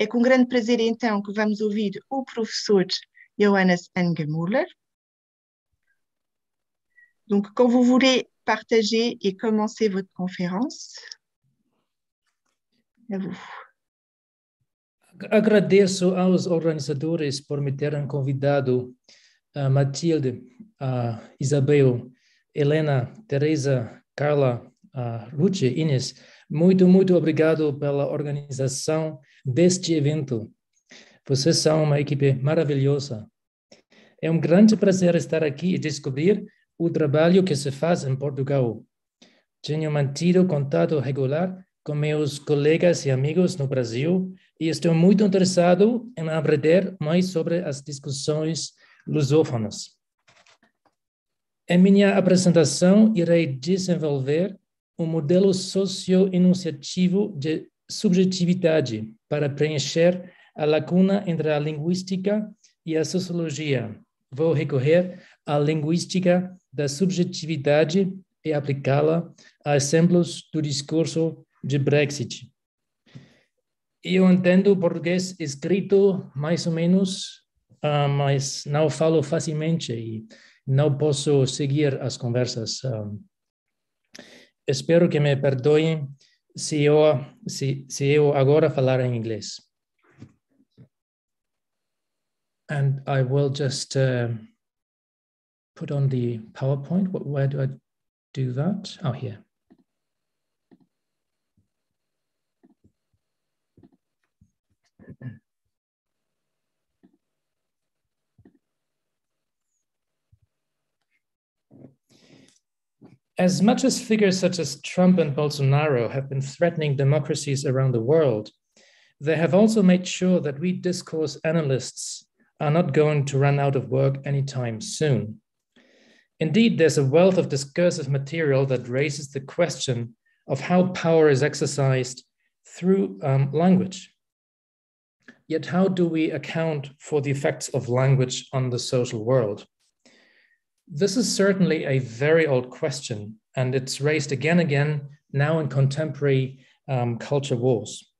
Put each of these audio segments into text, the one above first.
É com grande prazer, então, que vamos ouvir o professor Johannes Engemuller. Donc, quand vous voulez partager et commencer votre conférence, à vous. Agradeço aos organizadores por me terem convidado, a Matilde, a Isabel, Helena, Teresa, Carla, a Ruth, Inês. Muito, muito obrigado pela organização deste evento. Vocês são uma equipe maravilhosa. É um grande prazer estar aqui e descobrir o trabalho que se faz em Portugal. Tenho mantido contato regular com meus colegas e amigos no Brasil e estou muito interessado em aprender mais sobre as discussões lusófonas. Em minha apresentação, irei desenvolver um modelo socio-enunciativo de subjetividade para preencher a lacuna entre a linguística e a sociologia. Vou recorrer à linguística da subjetividade e aplicá-la a exemplos do discurso de Brexit. Eu entendo português escrito mais ou menos, uh, mas não falo facilmente e não posso seguir as conversas. Um, espero que me perdoem se eu, se, se eu agora falar em inglês. And I will just uh, put on the PowerPoint. Where do I do that? Oh, here. As much as figures such as Trump and Bolsonaro have been threatening democracies around the world, they have also made sure that we discourse analysts are not going to run out of work anytime soon. Indeed, there's a wealth of discursive material that raises the question of how power is exercised through um, language. Yet, how do we account for the effects of language on the social world? This is certainly a very old question, and it's raised again and again now in contemporary um, culture wars.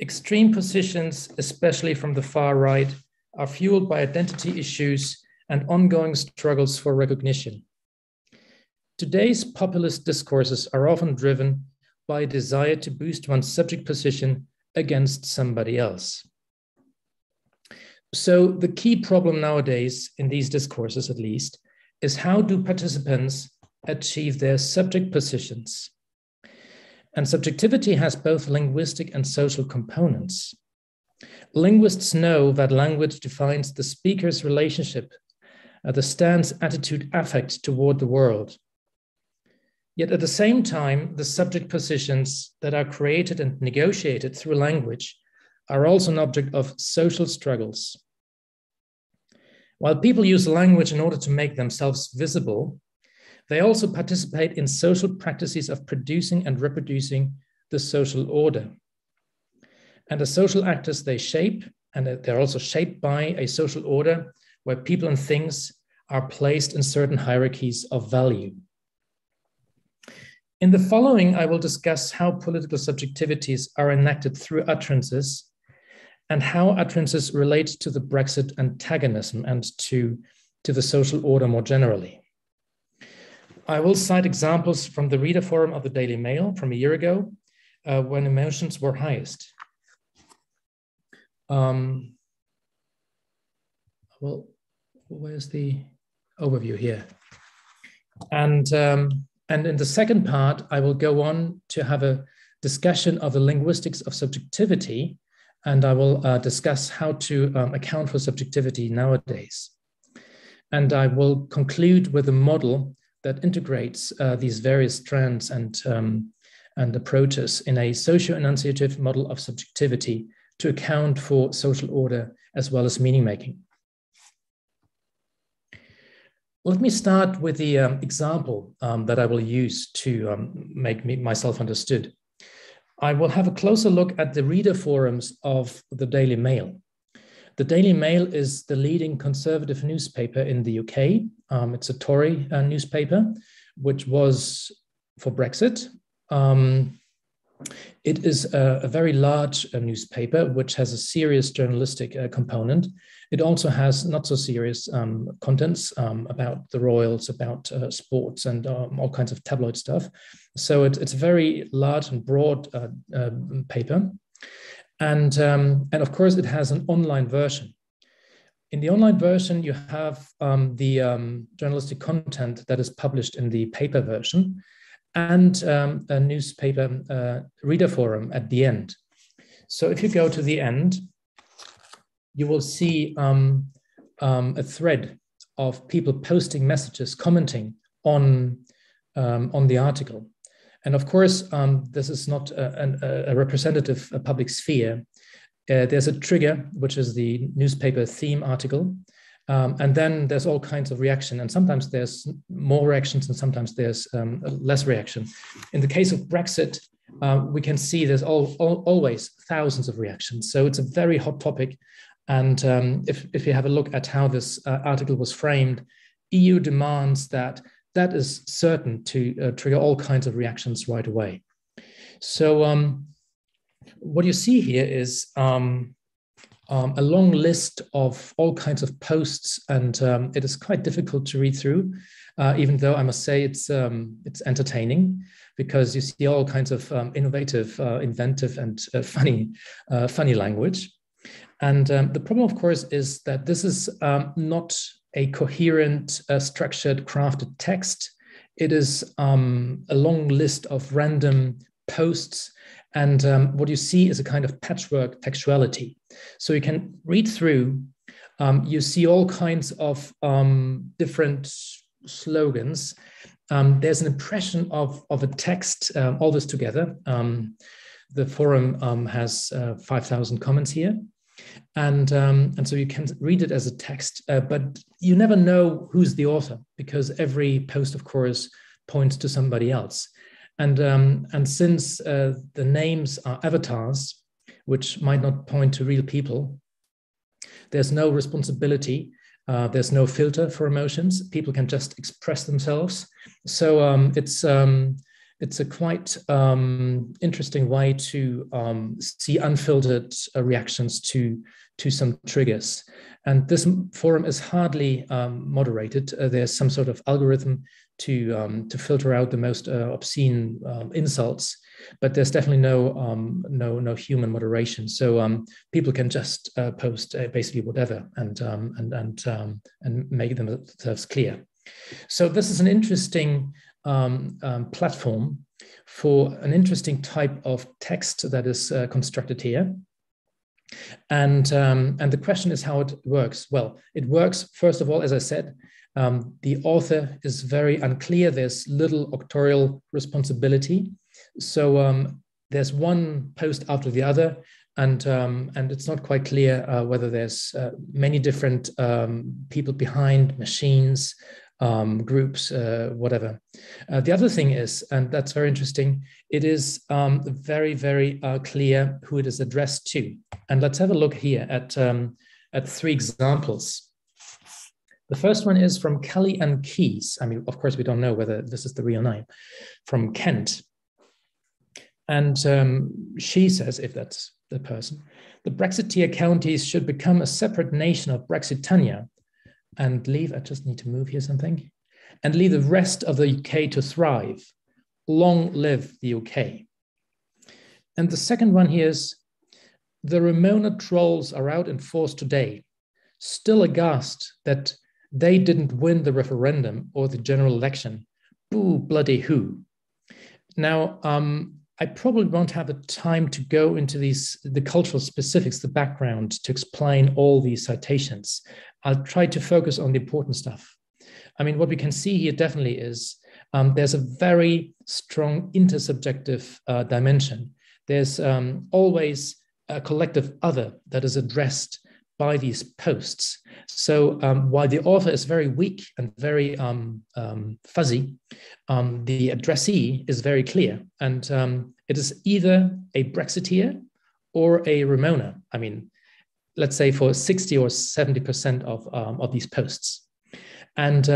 Extreme positions, especially from the far right, are fueled by identity issues and ongoing struggles for recognition. Today's populist discourses are often driven by a desire to boost one's subject position against somebody else. So, the key problem nowadays, in these discourses at least, is how do participants achieve their subject positions? And subjectivity has both linguistic and social components. Linguists know that language defines the speaker's relationship, uh, the stance, attitude, affect toward the world. Yet at the same time, the subject positions that are created and negotiated through language are also an object of social struggles. While people use language in order to make themselves visible, they also participate in social practices of producing and reproducing the social order. And as social actors, they shape, and they're also shaped by a social order where people and things are placed in certain hierarchies of value. In the following, I will discuss how political subjectivities are enacted through utterances and how utterances relate to the Brexit antagonism and to, to the social order more generally. I will cite examples from the reader forum of the Daily Mail from a year ago uh, when emotions were highest. Um, well, where's the overview here? And, um, and in the second part, I will go on to have a discussion of the linguistics of subjectivity and I will uh, discuss how to um, account for subjectivity nowadays. And I will conclude with a model that integrates uh, these various strands and, um, and approaches in a socio-enunciative model of subjectivity to account for social order as well as meaning making. Let me start with the um, example um, that I will use to um, make me, myself understood. I will have a closer look at the reader forums of the Daily Mail. The Daily Mail is the leading conservative newspaper in the UK. Um, it's a Tory uh, newspaper, which was for Brexit. Um, It is a, a very large uh, newspaper which has a serious journalistic uh, component. It also has not so serious um, contents um, about the royals, about uh, sports, and um, all kinds of tabloid stuff. So it, it's a very large and broad uh, uh, paper. And, um, and of course, it has an online version. In the online version, you have um, the um, journalistic content that is published in the paper version and um, a newspaper uh, reader forum at the end. So if you go to the end, you will see a thread of people posting messages, commenting on, um, on the article. And of course, um, this is not a, a, a representative public sphere. Uh, there's a trigger, which is the newspaper theme article. Um, and then there's all kinds of reaction, and sometimes there's more reactions, and sometimes there's um, less reaction. In the case of Brexit, uh, we can see there's all, all, always thousands of reactions. So it's a very hot topic. And um, if, if you have a look at how this uh, article was framed, EU demands that that is certain to uh, trigger all kinds of reactions right away. So um, what you see here is um, um, a long list of all kinds of posts, and um, it is quite difficult to read through. Uh, even though I must say it's um, it's entertaining because you see all kinds of um, innovative, uh, inventive, and uh, funny uh, funny language. And the problem, of course, is that this is not a coherent, uh, structured, crafted text. It is a long list of random posts and um, what you see is a kind of patchwork textuality. So you can read through, um, you see all kinds of um, different slogans. Um, there's an impression of, of a text, um, all this together. Um, the forum has uh, 5,000 comments here. And, and so you can read it as a text, uh, but you never know who's the author because every post, of course, points to somebody else. And, um, and since uh, the names are avatars, which might not point to real people, there's no responsibility. Uh, there's no filter for emotions. People can just express themselves. So um, it's um, it's a quite um, interesting way to um, see unfiltered uh, reactions to to some triggers. And this forum is hardly um, moderated. Uh, there's some sort of algorithm to um, to filter out the most uh, obscene um, insults, but there's definitely no um, no no human moderation. So people can just uh, post uh, basically whatever and and and and make themselves clear. So this is an interesting platform for an interesting type of text that is uh, constructed here. And, um, and the question is how it works. Well, it works, first of all, as I said, um, the author is very unclear. There's little authorial responsibility. So um, there's one post after the other, and um, and it's not quite clear uh, whether there's uh, many different um, people behind machines, um, groups, uh, whatever. Uh, the other thing is, and that's very interesting, it is um, very very uh, clear who it is addressed to. And let's have a look here at at three examples. The first one is from Kelly and Keys. I mean, of course, we don't know whether this is the real name, from Kent. And um, she says, if that's the person, the Brexiteer counties should become a separate nation of Brexitania and leave, I just need to move here something, and leave the rest of the UK to thrive. Long live the UK. And the second one here is the Remoaner trolls are out in force today, still aghast that they didn't win the referendum or the general election. Boo, bloody who. Now, um, I probably won't have the time to go into these the cultural specifics, the background to explain all these citations. I'll try to focus on the important stuff. I mean, what we can see here definitely is um, there's a very strong intersubjective uh, dimension. There's um, always a collective other that is addressed by these posts. So um, while the author is very weak and very um, um, fuzzy, um, the addressee is very clear. And it is either a Brexiteer or a Remoaner. I mean, let's say for 60 or 70% of, um, of these posts. And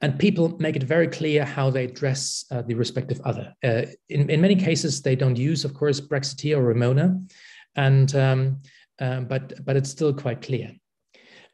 and people make it very clear how they address uh, the respective other. Uh, in, in many cases, they don't use, of course, Brexiteer or Remoaner, and um, um, but but it's still quite clear.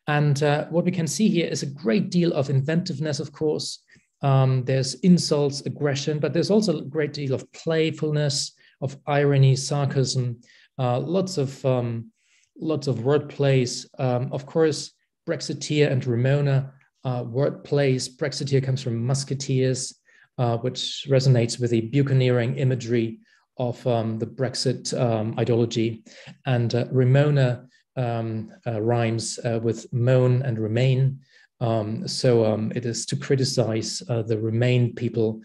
And uh, what we can see here is a great deal of inventiveness, of course. Um, there's insults, aggression, but there's also a great deal of playfulness, of irony, sarcasm, uh, lots of um, lots of word plays. Um, of course, Brexiteer and Remoaner uh, word plays. Brexiteer comes from musketeers, uh, which resonates with the buccaneering imagery of um, the Brexit um, ideology. And uh, Remoaner um, uh, rhymes uh, with moan and remain. Um, so um, it is to criticize uh, the Remain people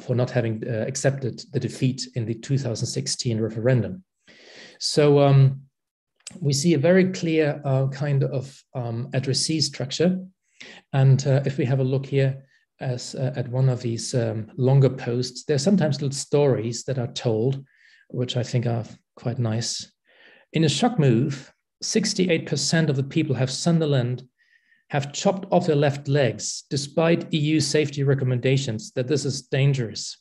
for not having accepted the defeat in the 2016 referendum. So we see a very clear uh, kind of um, addressee structure. And if we have a look here as at one of these um, longer posts, there are sometimes little stories that are told, which I think are quite nice. In a shock move, 68% of the people have Sunderland have chopped off their left legs despite EU safety recommendations that this is dangerous.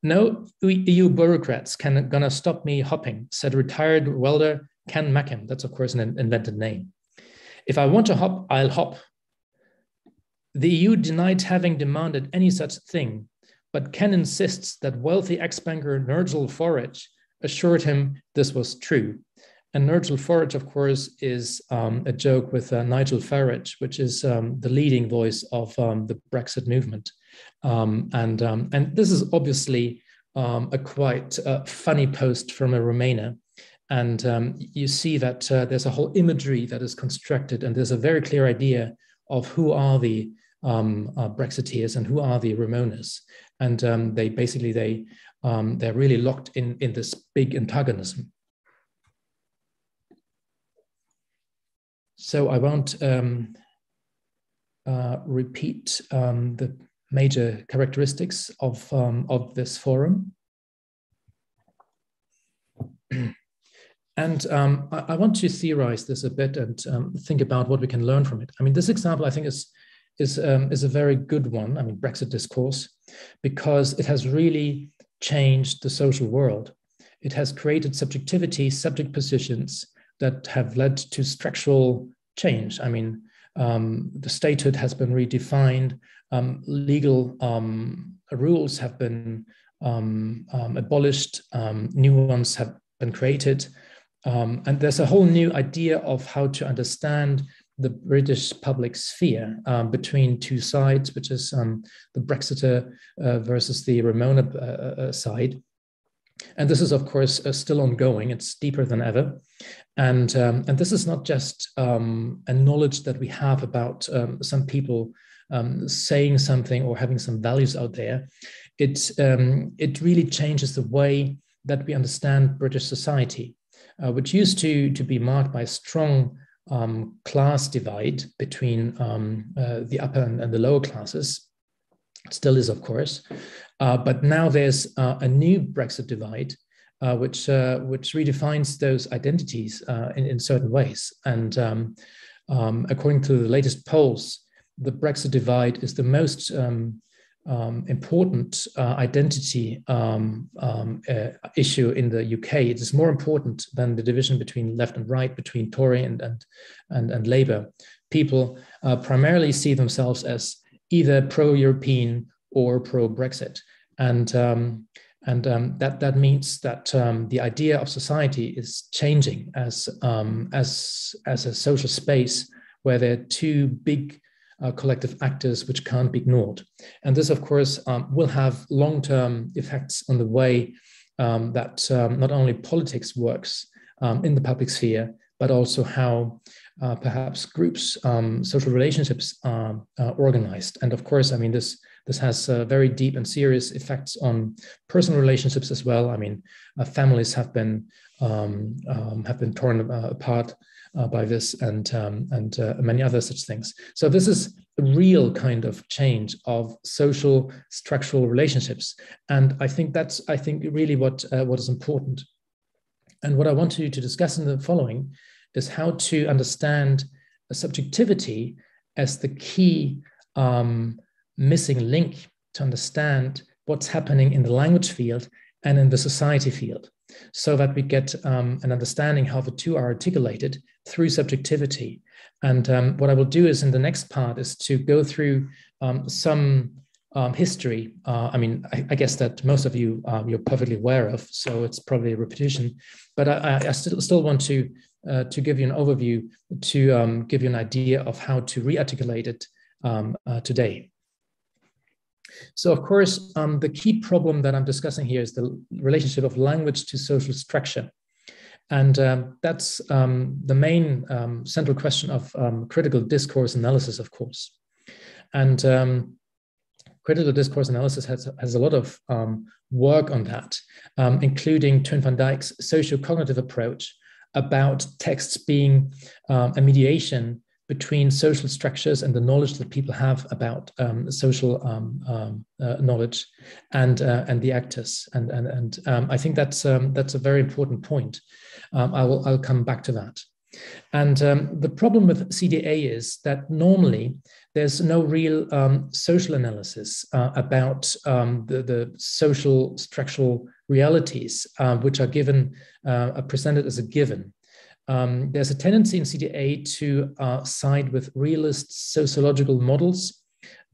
No EU bureaucrats can gonna stop me hopping, said retired welder Ken Mackem. That's of course an invented name. If I want to hop, I'll hop. The EU denied having demanded any such thing, but Ken insists that wealthy ex-banker Nigel Farage assured him this was true. And Nigel Farage, of course, is um, a joke with uh, Nigel Farage, which is um, the leading voice of um, the Brexit movement. Um, and, um, and this is obviously um, a quite uh, funny post from a Remainer. And you see that uh, there's a whole imagery that is constructed, and there's a very clear idea of who are the um, uh, Brexiteers and who are the Remoaners. And they basically they they're really locked in in this big antagonism. So I won't um, uh, repeat um, the major characteristics of, um, of this forum. and um, I, I, want to theorize this a bit and um, think about what we can learn from it. I mean, this example I think is, is, um, is a very good one, I mean, Brexit discourse, because it has really changed the social world. It has created subjectivity, subject positions, that have led to structural change. I mean, um, the statehood has been redefined, um, legal um, rules have been abolished, new ones have been created, and there's a whole new idea of how to understand the British public sphere um, between two sides, which is um, the Brexiter uh, versus the Remoaner uh, uh, side. And this is, of course, uh, still ongoing. It's deeper than ever. And, um, and this is not just um, a knowledge that we have about um, some people um, saying something or having some values out there. It, um, it really changes the way that we understand British society, uh, which used to, to be marked by a strong um, class divide between uh, the upper and, and the lower classes. It still is, of course. Uh, but now there's uh, a new Brexit divide, uh, which uh, which redefines those identities in, in certain ways. And um, um, according to the latest polls, the Brexit divide is the most um, um important uh, identity um, um, issue in the UK. It is more important than the division between left and right, between Tory and and and, and Labour. People primarily see themselves as either pro-European or pro-Brexit. And, um, and um, that, that means that um, the idea of society is changing as, as, as a social space where there are two big uh, collective actors which can't be ignored. And this, of course, um, will have long-term effects on the way um, that not only politics works in the public sphere, but also how uh, perhaps groups, um, social relationships are uh, organized. And of course, I mean, this this has uh, very deep and serious effects on personal relationships as well. I mean, uh, families have been um, um, have been torn uh, apart uh, by this, and um, and uh, many other such things. So this is a real kind of change of social structural relationships, and I think that's I think really what uh, what is important. And what I want to, to discuss in the following is how to understand subjectivity as the key um, missing link to understand what's happening in the language field and in the society field so that we get um, an understanding how the two are articulated through subjectivity. And um, what I will do is in the next part is to go through um, some um, history. Uh, I mean, I, I, guess that most of you um, you're perfectly aware of, so it's probably a repetition. But I, I still still want to uh, to give you an overview to um, give you an idea of how to re-articulate it uh, today. So of course, um, the key problem that I'm discussing here is the relationship of language to social structure. And um, that's um, the main um, central question of um, critical discourse analysis, of course. And um, critical discourse analysis has, has a lot of work on that, including Teun van Dijk's socio-cognitive approach about texts being a mediation between social structures and the knowledge that people have about um, social um, um, uh, knowledge and uh, and the actors and and and um, I think that's um, that's a very important point. Um, I will I'll come back to that. And the problem with CDA is that normally there's no real social analysis uh, about the, the social structural realities uh, which are given uh, are presented as a given um, there's a tendency in CDA to uh, side with realist sociological models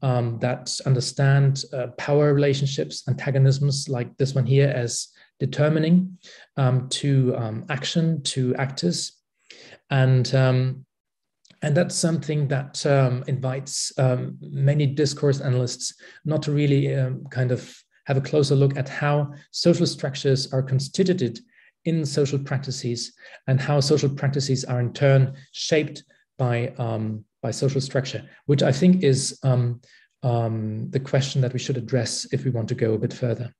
um, that understand uh, power relationships, antagonisms like this one here as determining um, to um, action, to actors. And, um, and that's something that um, invites many discourse analysts not to really kind of have a closer look at how social structures are constituted in social practices and how social practices are in turn shaped by, um, by social structure, which I think is um, um, the question that we should address if we want to go a bit further.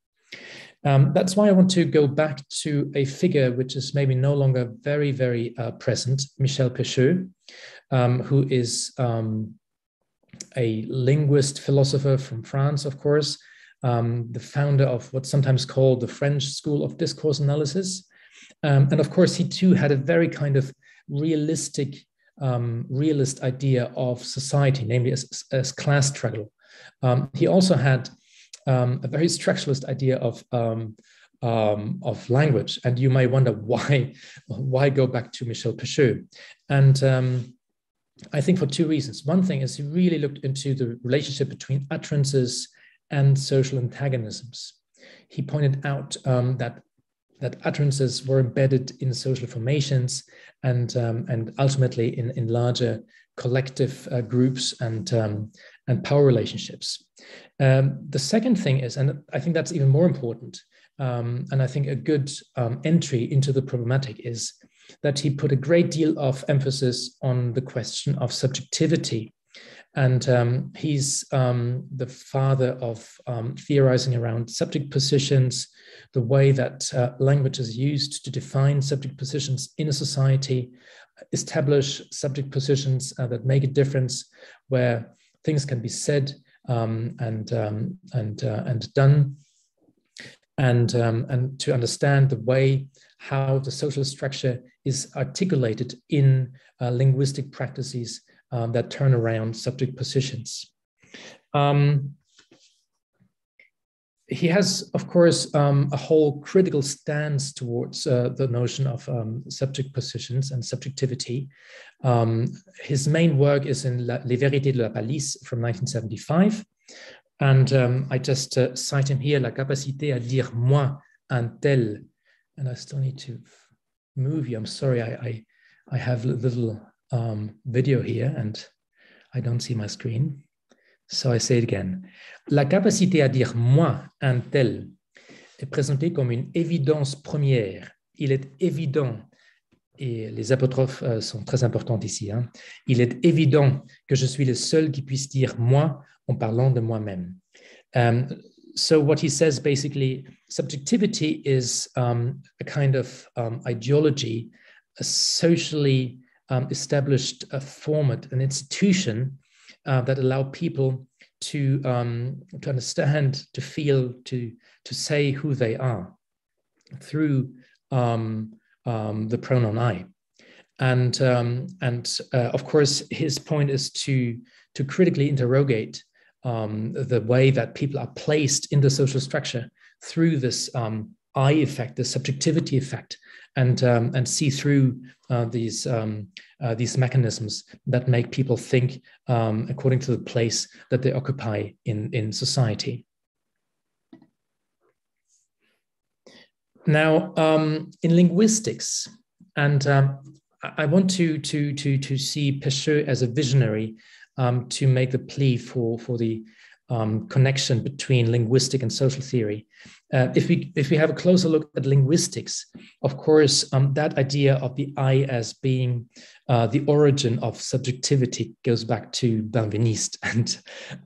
Um, that's why I want to go back to a figure which is maybe no longer very, very uh, present, Michel Pecheux, um, who is um, a linguist philosopher from France, of course, um, the founder of what's sometimes called the French School of Discourse Analysis, um, and of course, he too had a very kind of realistic, um, realist idea of society, namely as, as class struggle. Um, he also had um, a very structuralist idea of um, um, of language, and you may wonder why why go back to Michel Pecheux, and I think for two reasons. One thing is he really looked into the relationship between utterances and social antagonisms. He pointed out um, that that utterances were embedded in social formations and, um, and ultimately in, in larger collective uh, groups and, um, and power relationships. Um, the second thing is, and I think that's even more important, um, and I think a good um, entry into the problematic is that he put a great deal of emphasis on the question of subjectivity and um, he's um, the father of um, theorizing around subject positions, the way that uh, language is used to define subject positions in a society, establish subject positions uh, that make a difference, where things can be said um, and um, and uh, and done, and um, and to understand the way how the social structure is articulated in uh, linguistic practices um, that turn around subject positions. Um, he has, of course, um, a whole critical stance towards uh, the notion of um, subject positions and subjectivity. Um, his main work is in La, Les Vérités de la Palice from 1975. And um, I just uh, cite him here, La capacité à dire moi un tel. And I still need to move you. I'm sorry, I, I, I have a little um, video here and I don't see my screen. So I say it again. La capacité à dire moi, un tel, est présentée comme une évidence première. Il est évident, et les apotrophes euh, sont très importantes ici, hein, il est évident que je suis le seul qui puisse dire moi en parlant de moi-même. Um, so what he says basically, subjectivity is um, a kind of um, ideology, a socially um, established a format, an institution uh, that allow people to um, to understand, to feel, to to say who they are through um, um the pronoun I. and um, and uh, of course his point is to to critically interrogate um, the way that people are placed in the social structure through this I effect, the subjectivity effect, and um, and see through uh, these um, uh, these mechanisms that make people think um, according to the place that they occupy in in society. Now, um, in linguistics, and um, I want to to to to see Pecheux as a visionary um, to make the plea for for the um, connection between linguistic and social theory. Uh, if we if we have a closer look at linguistics, of course, um, that idea of the I as being uh, the origin of subjectivity goes back to Benveniste, and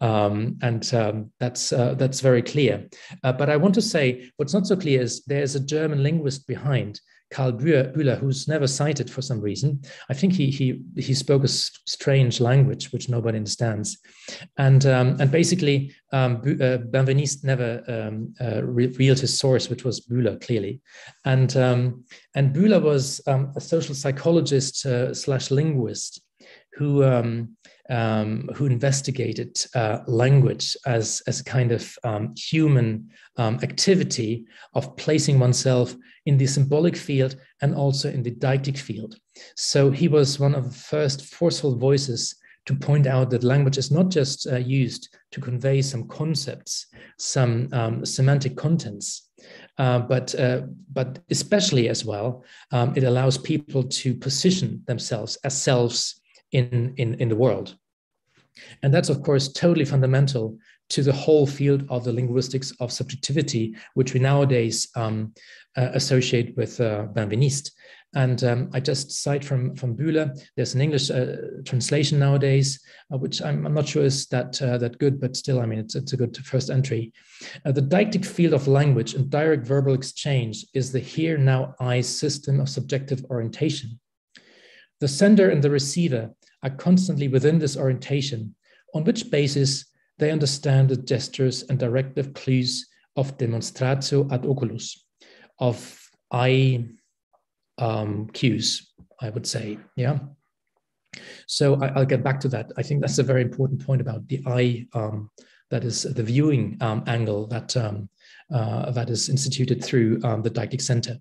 um, and um, that's uh, that's very clear. Uh, but I want to say what's not so clear is there's a German linguist behind Karl Bühler, who's never cited for some reason. I think he he he spoke a strange language which nobody understands, and um, and basically um, uh, Benveniste never um, uh, revealed his source, which was Bühler clearly, and um, and Bühler was um, a social psychologist uh, slash linguist who um, who investigated uh, language as, as a kind of um, human um, activity of placing oneself in the symbolic field and also in the deictic field. So he was one of the first forceful voices to point out that language is not just uh, used to convey some concepts, some um, semantic contents, uh, but uh, but especially as well, um, it allows people to position themselves as selves in, in, in the world. And that's, of course, totally fundamental to the whole field of the linguistics of subjectivity, which we nowadays um, uh, associate with uh, Benveniste. And um, I just cite from, from Bühler, there's an English uh, translation nowadays, uh, which I'm, I'm, not sure is that, uh, that good, but still, I mean, it's, it's a good first entry. Uh, the deictic field of language and direct verbal exchange is the here, now, I system of subjective orientation. The sender and the receiver are constantly within this orientation, on which basis they understand the gestures and directive clues of demonstratio ad oculus, of eye um, cues, I would say. Yeah. So I, will get back to that. I think that's a very important point about the eye, um, that is the viewing um, angle that um, uh, that is instituted through um, the Deictic Center.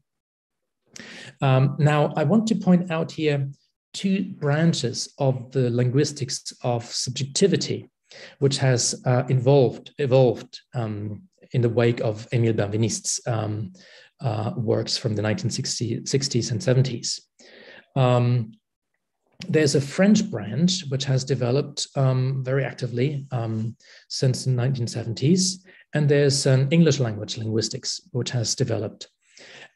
Um, now, I want to point out here two branches of the linguistics of subjectivity, which has uh, evolved um, in the wake of Emile Benveniste's um, uh, works from the 1960s and 70s. Um, there's a French branch which has developed um, very actively um, since the 1970s, and there's an English language linguistics which has developed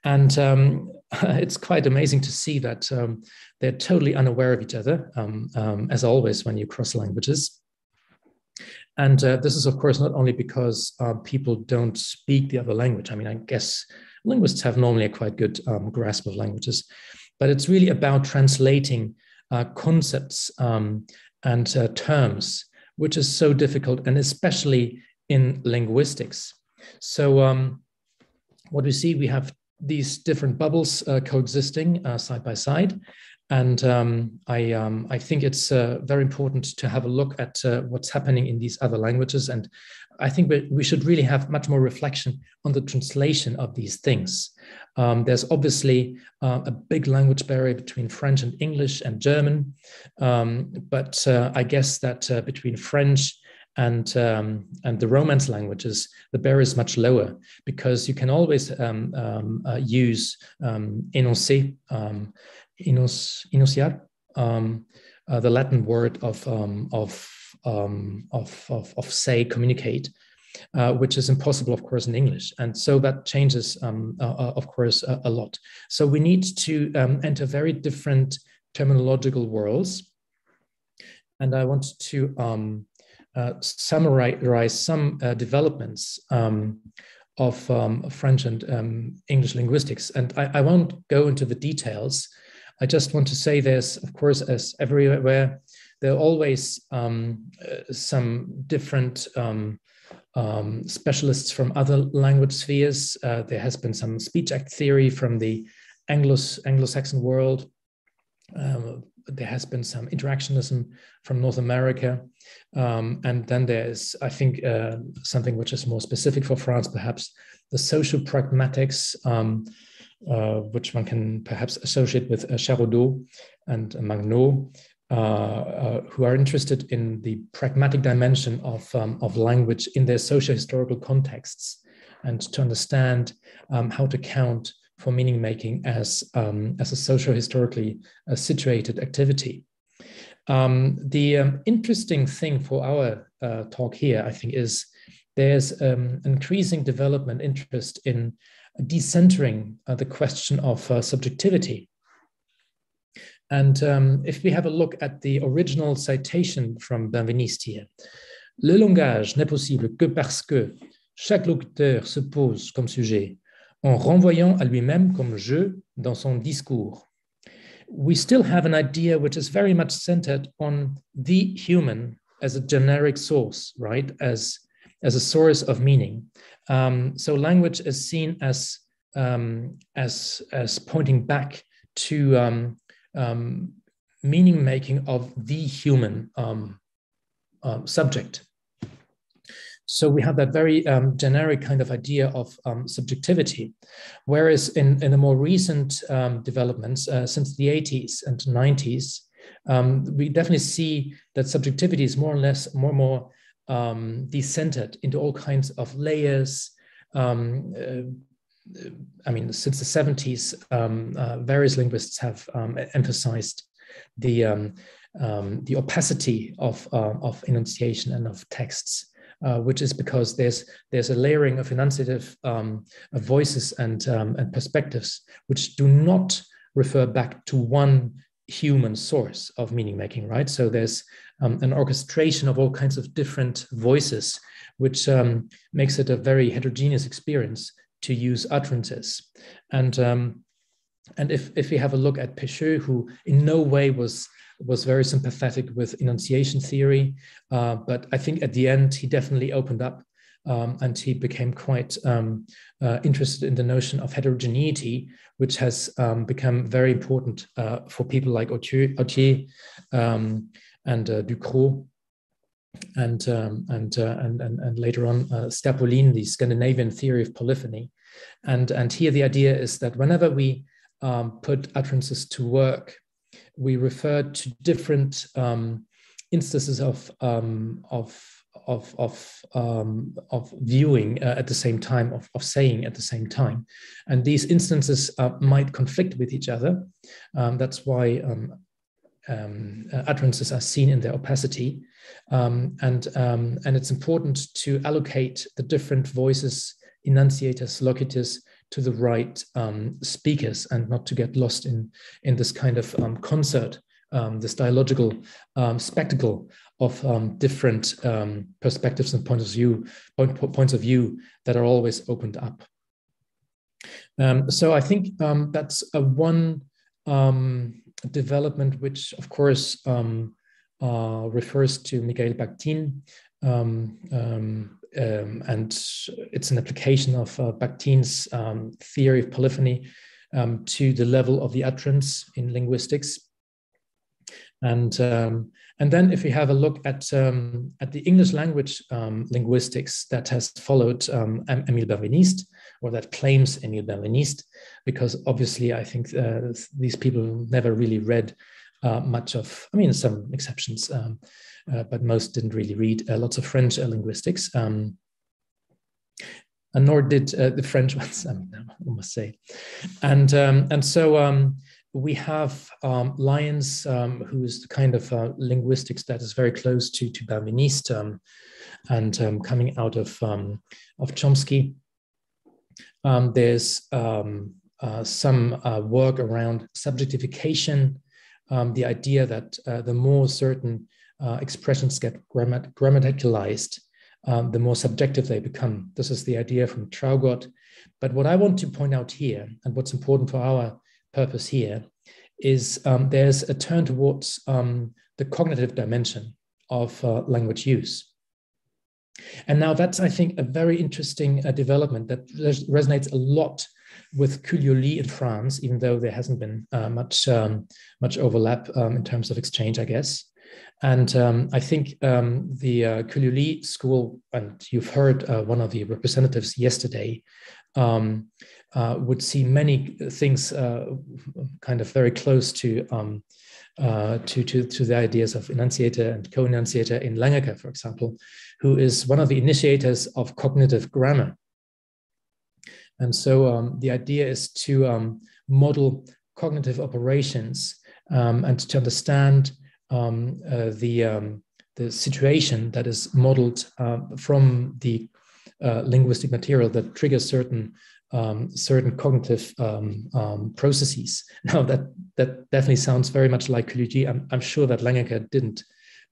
and um, it's quite amazing to see that um, they're totally unaware of each other, um, um, as always when you cross languages. And uh, this is, of course, not only because uh, people don't speak the other language. I mean, I guess linguists have normally a quite good um, grasp of languages, but it's really about translating uh, concepts and uh, terms, which is so difficult, and especially in linguistics. So, what we see, we have these different bubbles uh, coexisting uh, side by side. And um, I, um, I think it's uh, very important to have a look at uh, what's happening in these other languages. And I think we should really have much more reflection on the translation of these things. Um, there's obviously uh, a big language barrier between French and English and German. Um, but uh, I guess that between French and um, and the Romance languages, the barrier is much lower because you can always um, um, uh, use um, um, enunciar, um, uh, the Latin word of of, of, of of say communicate, uh, which is impossible, of course, in English. And so that changes, um, uh, uh of course, a, a, lot. So we need to um, enter very different terminological worlds. And I want to um, uh, summarize some uh, developments um, of um, French and um, English linguistics. And I, I, won't go into the details. I just want to say there's, of course, as everywhere, there are always um, uh, some different um, um, specialists from other language spheres. Uh, there has been some speech act theory from the Anglo Anglo-Saxon world. Um, there has been some interactionism from North America. Um, and then there's, I think, uh, something which is more specific for France, perhaps the social pragmatics, um, uh, which one can perhaps associate with uh, Charaudeau and Maingueneau, uh, uh, who are interested in the pragmatic dimension of, um, of language in their socio-historical contexts and to understand um, how to count for meaning making as, um, as a socio-historically uh, situated activity. Um, the um, interesting thing for our uh, talk here, I think, is there's um, increasing development interest in decentering uh, the question of uh, subjectivity. And um, if we have a look at the original citation from Benveniste here, le langage n'est possible que parce que chaque locuteur se pose comme sujet en renvoyant à lui-même comme je dans son discours. We still have an idea which is very much centered on the human as a generic source, right? As, as a source of meaning. Um, so language is seen as, um, as, as pointing back to um, um meaning making of the human um, um, subject. So we have that very um, generic kind of idea of um, subjectivity. Whereas in, in the more recent um, developments, uh, since the 80s and 90s, um, we definitely see that subjectivity is more or less more and more um, decentered into all kinds of layers. Um, uh, I mean, since the 70s, uh, various linguists have emphasized the um, the opacity of, uh, of enunciation and of texts uh, which is because there's there's a layering of enunciative um, of voices and um, and perspectives which do not refer back to one human source of meaning making, right? So there's um, an orchestration of all kinds of different voices, which um, makes it a very heterogeneous experience to use utterances. And um, and if if we have a look at Pecheux, who in no way was was very sympathetic with enunciation theory, uh, but I think at the end he definitely opened up um, and he became quite um, uh, interested in the notion of heterogeneity, which has um, become very important uh, for people like Authier, um, and uh, Ducrot. And, um, and, uh, and, and, and later on, uh, Sterpolin, the Scandinavian theory of polyphony. And, and here the idea is that whenever we um, put utterances to work we referred to different um, instances of um, of of of, um, of viewing uh, at the same time of, of saying at the same time. And these instances uh, might conflict with each other. Um, that's why um, um, uh, utterances are seen in their opacity. Um, and and it's important to allocate the different voices enunciators locutors to the right um, speakers and not to get lost in, in this kind of um, concert, um, this dialogical um, spectacle of um, different perspectives and points of view, point, points of view that are always opened up. so I think that's one development, which of course uh, refers to Mikhail Bakhtin, um, um, um, and it's an application of uh, Bakhtin's um, theory of polyphony um, to the level of the utterance in linguistics. And, um, and then if we have a look at, um, at the English language um, linguistics that has followed Emile Benveniste, or that claims Emile Benveniste, because obviously I think uh, these people never really read uh, much of, I mean, some exceptions, um, uh, but most didn't really read uh, lots of French uh, linguistics. Um, and nor did uh, the French ones, I, mean, I must say. And, um, and so um, we have um, Lyons, um, who's the kind of linguistics that is very close to, to Benveniste um, and um, coming out of, of Chomsky. there's uh, some uh, work around subjectification, the idea that uh, the more certain uh, expressions get grammat grammaticalized, um, the more subjective they become. This is the idea from Traugott. But what I want to point out here, and what's important for our purpose here, is um, there's a turn towards um, the cognitive dimension of uh, language use. And now that's, I think, a very interesting uh, development that res resonates a lot with Culioli in France, even though there hasn't been uh, much um, much overlap um, in terms of exchange, I guess. And um, I think um, the uh, Culioli school, and you've heard uh, one of the representatives yesterday, um, uh, would see many things uh, kind of very close to, um, uh, to, to, to, the ideas of enunciator and co-enunciator in Langacker, for example, who is one of the initiators of cognitive grammar. And so um, the idea is to um, model cognitive operations and to understand um, uh, the, um, the situation that is modeled uh, from the uh, linguistic material that triggers certain um, certain cognitive um, um, processes. Now that that definitely sounds very much like Culioli. I'm, I'm sure that Langacker didn't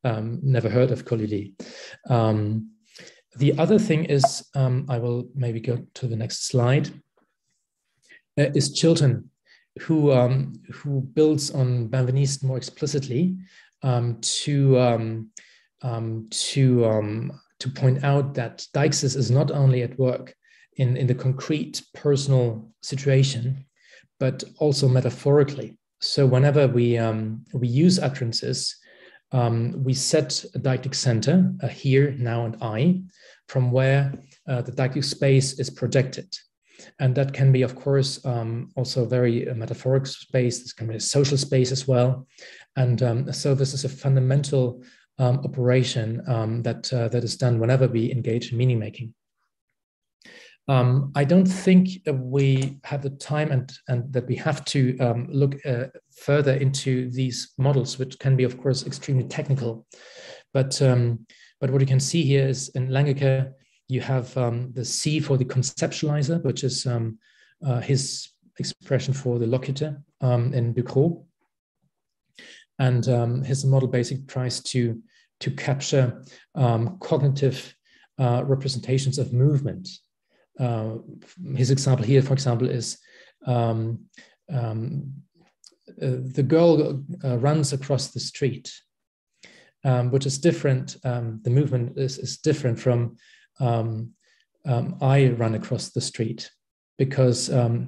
um, never heard of. Um, the other thing is, um, I will maybe go to the next slide, uh, is Chilton, who who builds on Benveniste more explicitly to to to point out that Deixis is not only at work in, in the concrete personal situation, but also metaphorically. So whenever we, um, we use utterances, um, we set a deictic center, a here, now, and I, from where uh, the deictic space is projected. And that can be, of course, um, also very a metaphoric space. This can be a social space as well. And um, so this is a fundamental um, operation um, that, uh, that is done whenever we engage in meaning making. Um, I don't think we have the time and, and that we have to um, look uh, further into these models, which can be, of course, extremely technical. But, um, but what you can see here is in Langacker, you have the C for the conceptualizer, which is uh, his expression for the locutor um, in Ducrot. And his model basically tries to, to capture cognitive uh, representations of movement uh, his example here, for example, is um, um, uh, the girl uh, runs across the street, um, which is different. Um, the movement is, is different from um, um, I run across the street, because uh,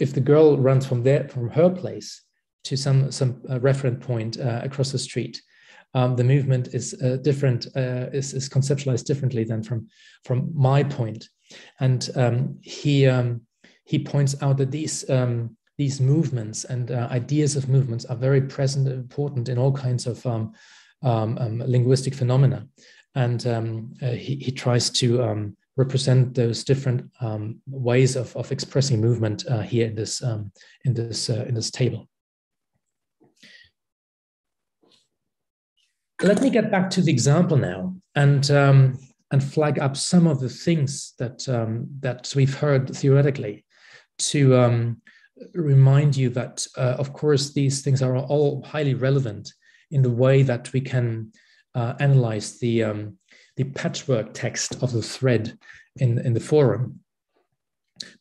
if the girl runs from there from her place to some some uh, referent point uh, across the street, the movement is different, is, is conceptualized differently than from from my point. And um, he um, he points out that these um, these movements and uh, ideas of movements are very present and important in all kinds of um, um, um, linguistic phenomena. And uh, he, he tries to represent those different ways of, of expressing movement uh, here in this in this uh, in this table. Let me get back to the example now. And um, and flag up some of the things that um, that we've heard theoretically to um, remind you that uh, of course these things are all highly relevant in the way that we can uh, analyze the um, the patchwork text of the thread in in the forum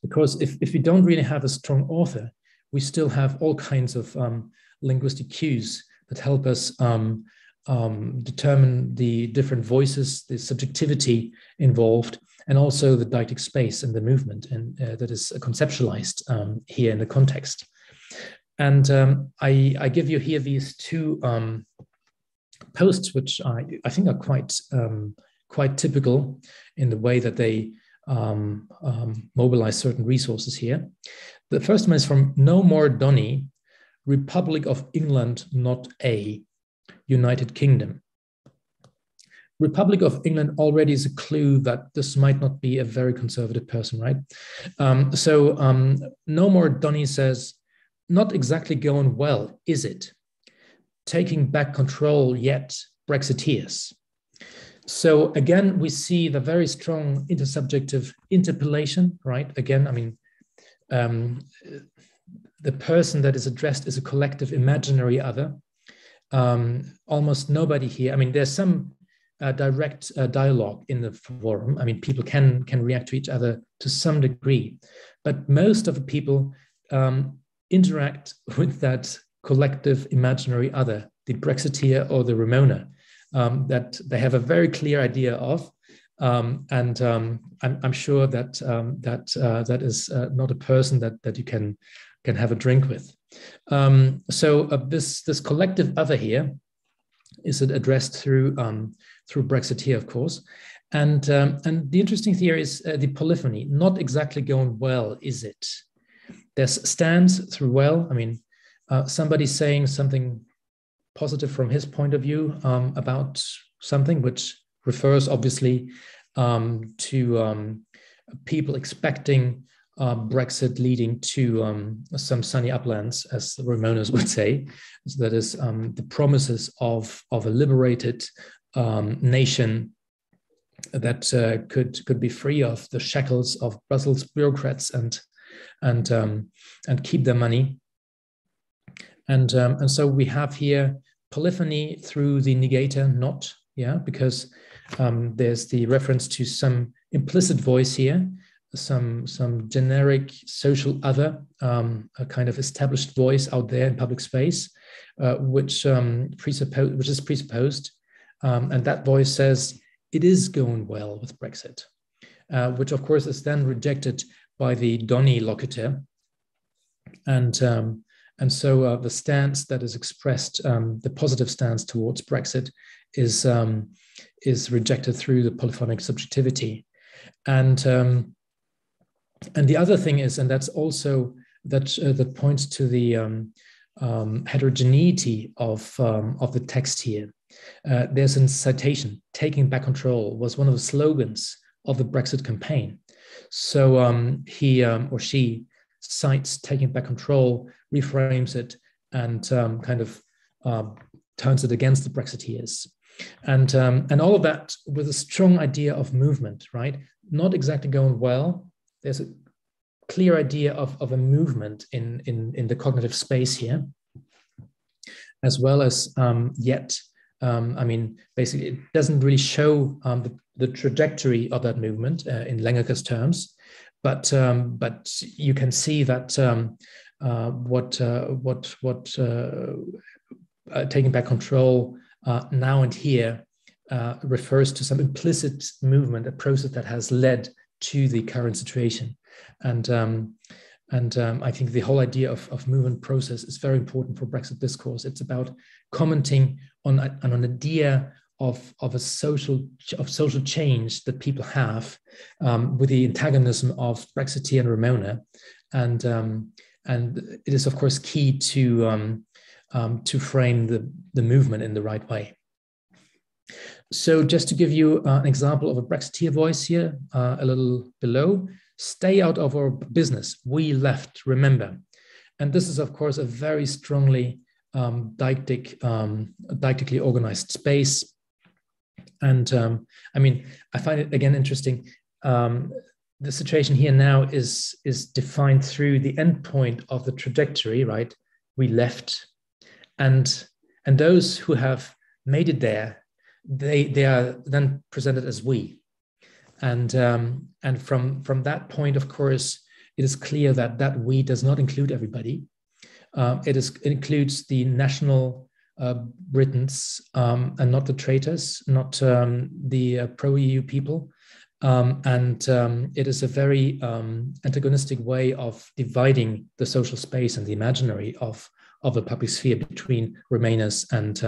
because if, if we don't really have a strong author we still have all kinds of um, linguistic cues that help us um, um, determine the different voices, the subjectivity involved, and also the deictic space and the movement and uh, that is conceptualized um, here in the context. And um, I, I, give you here these two um, posts, which I, I think are quite um, quite typical in the way that they um, mobilize certain resources here. The first one is from No More Donny, Republic of England, not A, United Kingdom. Republic of England already is a clue that this might not be a very conservative person, right? Um, so um, no more Donny says, not exactly going well, is it? Taking back control yet, Brexiteers. So again, we see the very strong intersubjective interpellation, right? Again, I mean, um, the person that is addressed is a collective imaginary other um, almost nobody here. I mean, there's some uh, direct uh, dialogue in the forum. I mean, people can can react to each other to some degree, but most of the people um, interact with that collective imaginary other, the Brexiteer or the Remoaner, um, that they have a very clear idea of, Um, and um, I'm, I'm, sure that um, that uh, that is uh, not a person that that you can can have a drink with. Um, so uh, this this collective other here is addressed through um, through Brexit here, of course. And um, and the interesting theory is uh, the polyphony, not exactly going well, is it? There's stands through well. I mean, uh, somebody saying something positive from his point of view um, about something, which refers obviously um, to um, people expecting uh, Brexit leading to um, some sunny uplands, as the Remoaners would say. So that is um, the promises of, of a liberated um, nation that uh, could could be free of the shackles of Brussels bureaucrats and and um, and keep their money. And um, and so we have here polyphony through the negator not yeah because um, there's the reference to some implicit voice here some some generic social other, um, a kind of established voice out there in public space, uh, which um, presuppose which is presupposed, um, and that voice says it is going well with Brexit, uh, which of course is then rejected by the Donny locutor, and um, and so uh, the stance that is expressed, um, the positive stance towards Brexit, is um, is rejected through the polyphonic subjectivity, and and the other thing is, and that's also that uh, that points to the um, um, heterogeneity of um, of the text here. Uh, there's a citation: "Taking back control" was one of the slogans of the Brexit campaign. So um, he um, or she cites "taking back control," reframes it, and um, kind of turns it against the Brexiteers. And and all of that with a strong idea of movement, right? Not exactly going well, there's a clear idea of, of a movement in, in, in the cognitive space here, as well as um, yet, um, I mean, basically, it doesn't really show um, the, the trajectory of that movement uh, in Langacker's terms, but um, but you can see that um, uh, what uh, what what uh, uh, taking back control uh, now and here refers to some implicit movement, a process that has led to the current situation. And um, and um, I think the whole idea of, of movement process is very important for Brexit discourse. It's about commenting on, on an idea of, of a social of social change that people have um, with the antagonism of Brexiteer and Remoaner, And um, and it is of course key to um, um, to frame the, the movement in the right way. So just to give you uh, an example of a Brexiteer voice here, uh, a little below, stay out of our business. We left, remember. And this is, of course, a very strongly um, deictic, um, organized space. And um, I mean, I find it again interesting. Um, the situation here now is, is defined through the endpoint of the trajectory, right? We left. And, and those who have made it there they they are then presented as we. And um, and from from that point of course it is clear that that we does not include everybody. Um, it is it includes the national uh, Britons um, and not the traitors not um, the uh, pro EU people. Um, and um, it is a very antagonistic way of dividing the social space and the imaginary of of the public sphere between Remainers and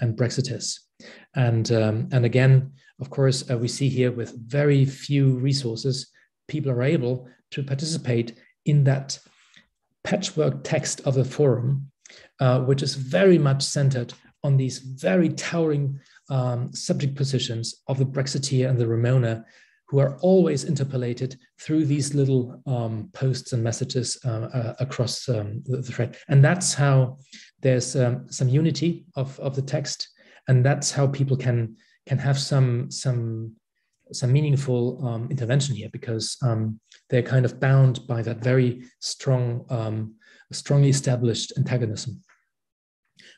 and Brexiters. And, um, and again, of course, uh, we see here with very few resources, people are able to participate in that patchwork text of the forum, uh, which is very much centered on these very towering um, subject positions of the Brexiteer and the Remoaner, who are always interpellated through these little um, posts and messages uh, uh, across um, the, the, thread. And that's how there's um, some unity of, of the text and that's how people can can have some some some meaningful um, intervention here because um, they're kind of bound by that very strong, um, strongly established antagonism,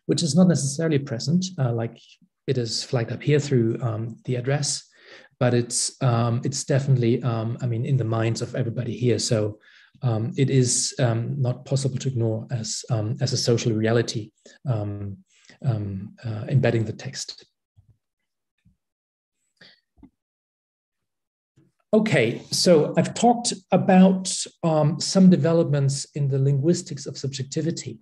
which is not necessarily present, uh, like it is flagged up here through um, the address, but it's um, it's definitely, um, I mean, in the minds of everybody here. So it is not possible to ignore as as a social reality um, uh, embedding the text. Okay, so I've talked about um, some developments in the linguistics of subjectivity.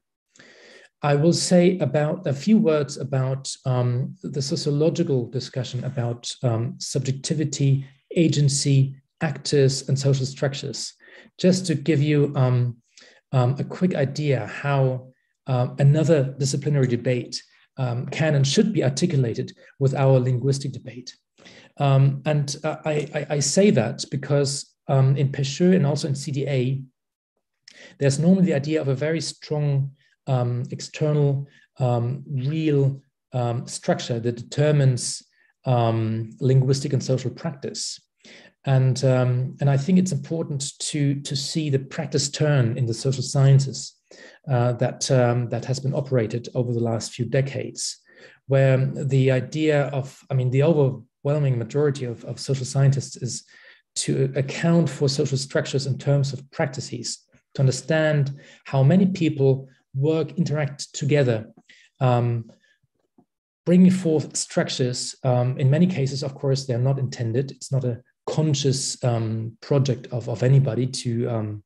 I will say about a few words about um, the sociological discussion about um, subjectivity, agency, actors, and social structures, just to give you um, um, a quick idea how uh, another disciplinary debate um, can and should be articulated with our linguistic debate. Um, and uh, I, I, I, say that because um, in Pecheux and also in CDA, there's normally the idea of a very strong um, external, um, real um, structure that determines linguistic and social practice. And, and I think it's important to, to see the practice turn in the social sciences uh, that, that has been operated over the last few decades, where the idea of, I mean, the overwhelming majority of, of social scientists is to account for social structures in terms of practices, to understand how many people work, interact together, um, bringing forth structures. Um, in many cases, of course, they're not intended. It's not a conscious um, project of, of anybody to um,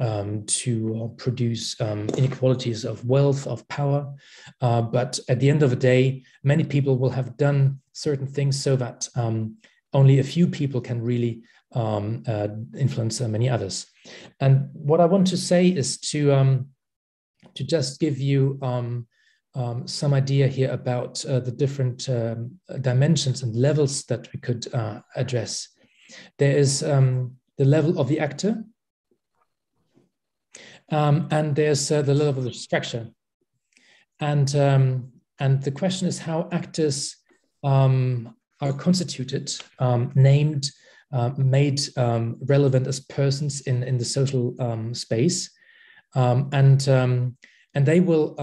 um, to uh, produce um, inequalities of wealth, of power. Uh, but at the end of the day, many people will have done certain things so that um, only a few people can really um, uh, influence uh, many others. And what I want to say is to um, to just give you um, some idea here about uh, the different dimensions and levels that we could uh, address. There is the level of the actor, um, and there's uh, the level of structure. And, um, and the question is how actors um, are constituted, um, named, uh, made um, relevant as persons in, in the social um, space. and, and they will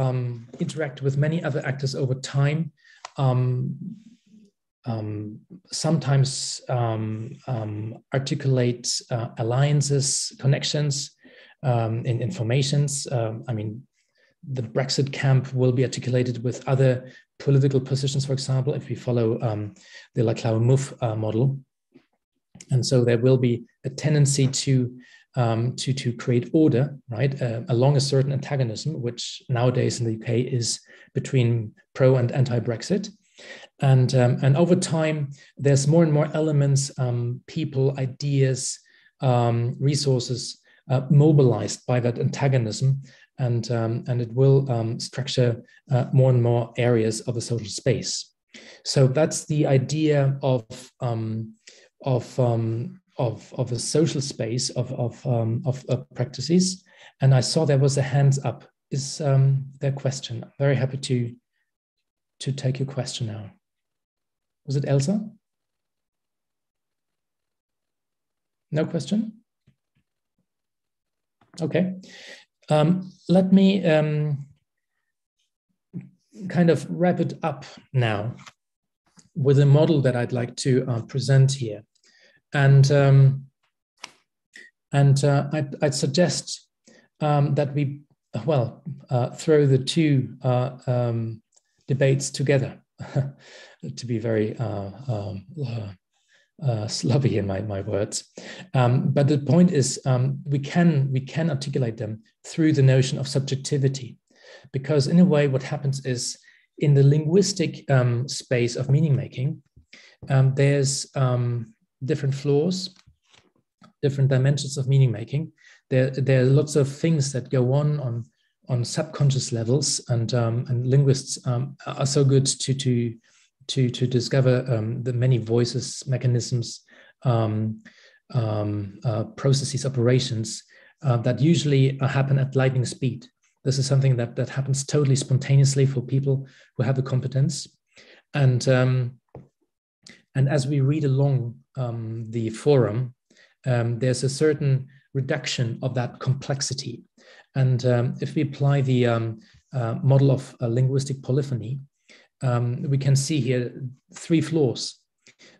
interact with many other actors over time. Um, sometimes um, um, articulate uh, alliances, connections, um, in informations. Um, I mean, the Brexit camp will be articulated with other political positions, for example, if we follow um, the Laclau Mouffe uh, model. And so there will be a tendency to um, to, to create order, right, uh, along a certain antagonism, which nowadays in the UK is between pro and anti-Brexit. And, um, and over time, there's more and more elements, um, people, ideas, um, resources uh, mobilized by that antagonism and, um, and it will um, structure uh, more and more areas of the social space. So that's the idea of, um, of, um, of, of a social space of, of, um, of, of, practices. And I saw there was a hands up. Is um, there question? I'm very happy to, to take your question now. Was it Elsa? No question? Okay. Um, let me um, kind of wrap it up now with a model that I'd like to uh, present here. And, um, and uh, I'd, I'd, suggest um, that we, well, uh, throw the two uh, um, debates together to be very uh, sloppy in my, my words. Um, but the point is um, we can we can articulate them through the notion of subjectivity, because in a way what happens is in the linguistic um, space of meaning making, um, there's um, different floors, different dimensions of meaning making. There, there are lots of things that go on on on subconscious levels, and um, and linguists are so good to to to to discover um, the many voices, mechanisms, um, um, uh, processes, operations uh, that usually uh, happen at lightning speed. This is something that that happens totally spontaneously for people who have the competence, and um, and as we read along um, the forum, um, there's a certain reduction of that complexity. And if we apply the uh, model of uh, linguistic polyphony, um, we can see here three floors.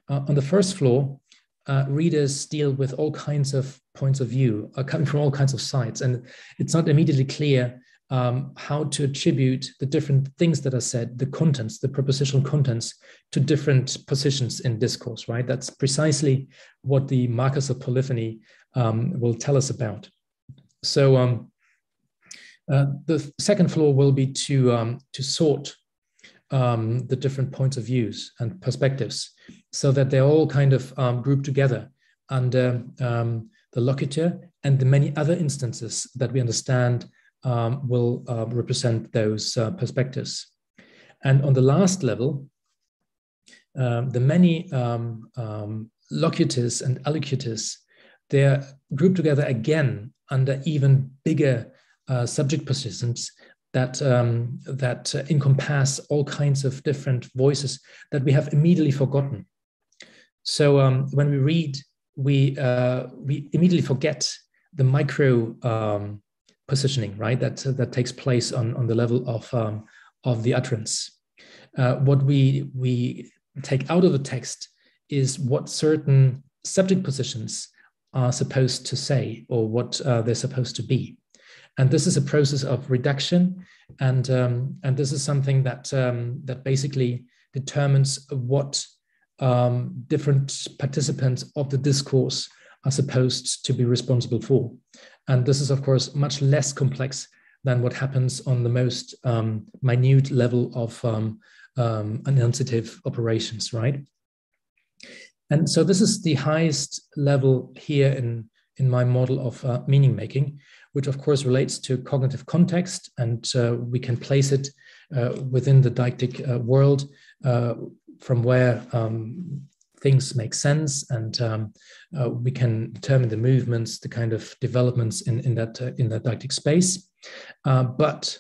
Uh, on the first floor, uh, readers deal with all kinds of points of view, uh, coming from all kinds of sides, and it's not immediately clear um, how to attribute the different things that are said, the contents, the propositional contents, to different positions in discourse, right? That's precisely what the markers of polyphony um, will tell us about. So um, uh, the second floor will be to, um, to sort um, the different points of views and perspectives so that they're all kind of um, grouped together under the locutor and the many other instances that we understand um, will uh, represent those uh, perspectives. And on the last level, um, the many um, um locutors and allocutors, they're grouped together again under even bigger uh, subject positions that, um, that encompass all kinds of different voices that we have immediately forgotten. So um, when we read, we, uh, we immediately forget the micro um, positioning, right? That that takes place on on the level of um, of the utterance. Uh, what we we take out of the text is what certain subject positions are supposed to say or what uh, they're supposed to be, and this is a process of reduction, and um, and this is something that um, that basically determines what um, different participants of the discourse are supposed to be responsible for. And this is, of course, much less complex than what happens on the most um, minute level of um, um, enunciative operations, right? And so this is the highest level here in, in my model of uh, meaning making, which of course relates to cognitive context, and uh, we can place it uh, within the deictic uh, world uh, from where um, things make sense and um, we can determine the movements, the kind of developments in, in that in that deictic space. But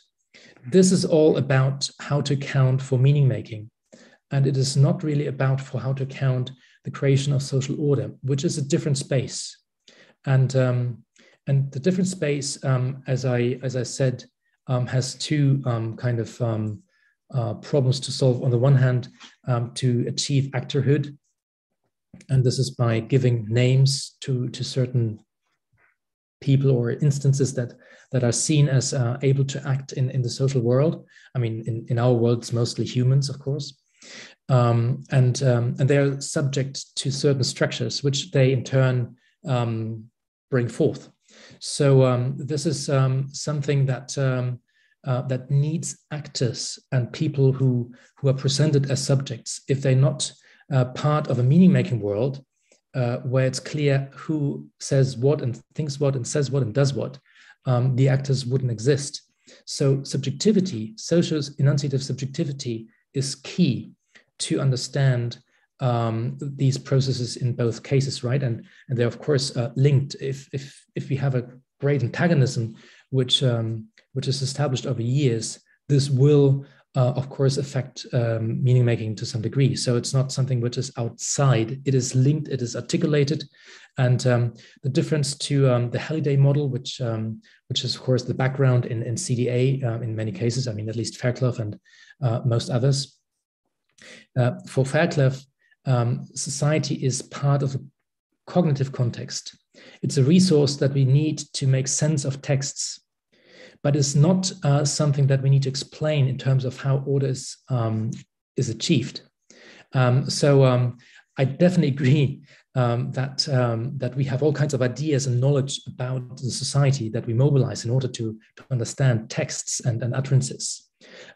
this is all about how to count for meaning making. And it is not really about for how to count the creation of social order, which is a different space. And um, and the different space, um, as I as I said, um, has two um, kind of um, uh, problems to solve. On the one hand, um, to achieve actorhood, and this is by giving names to, to certain people or instances that, that are seen as uh, able to act in, in the social world. I mean, in, in our world, it's mostly humans, of course. Um, and, um, and they are subject to certain structures, which they in turn um, bring forth. So um, this is um, something that um, uh, that needs actors and people who who are presented as subjects. If they're not uh, part of a meaning making world uh, where it's clear who says what and thinks what and says what and does what, um, the actors wouldn't exist. So, subjectivity, social enunciative subjectivity, is key to understand um, these processes in both cases, right? And and they're of course uh, linked. If if if we have a great antagonism, which um, which is established over years, this will uh, of course affect um, meaning making to some degree. So it's not something which is outside. It is linked. It is articulated, and um, the difference to um, the Halliday model, which um, which is of course the background in, in CDA uh, in many cases. I mean, at least Fairclough and uh, most others. Uh, for Fairclough, um, society is part of a cognitive context. It's a resource that we need to make sense of texts but it's not uh, something that we need to explain in terms of how order is, um, is achieved. Um, so um, I definitely agree um, that, um, that we have all kinds of ideas and knowledge about the society that we mobilize in order to, to understand texts and, and utterances.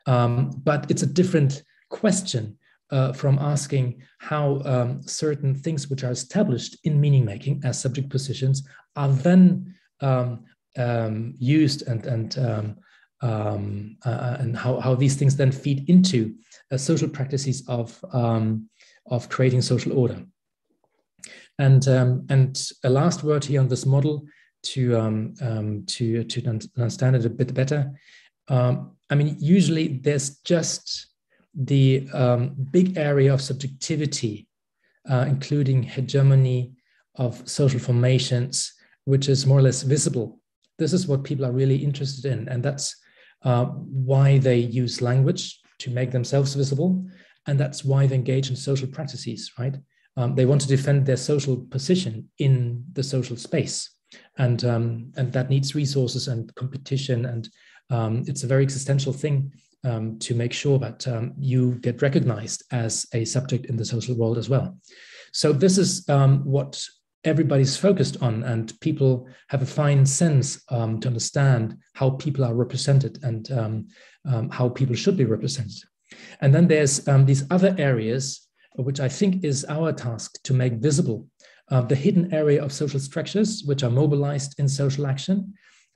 But it's a different question uh, from asking how um, certain things which are established in meaning making as subject positions are then um, um, used and and um, um, uh, uh, and how, how these things then feed into uh, social practices of um, of creating social order. And and a last word here on this model to to to understand it a bit better. I mean, usually there's just the big area of subjectivity, uh, including hegemony of social formations, which is more or less visible this is what people are really interested in. And that's uh, why they use language to make themselves visible. And that's why they engage in social practices, right? Um, they want to defend their social position in the social space. And, um, and that needs resources and competition and um, it's a very existential thing um, to make sure that um, you get recognized as a subject in the social world as well. So this is um, what everybody's focused on, and people have a fine sense um, to understand how people are represented and um, um, how people should be represented. And then there's these other areas, which I think is our task to make visible uh, the hidden area of social structures, which are mobilized in social action.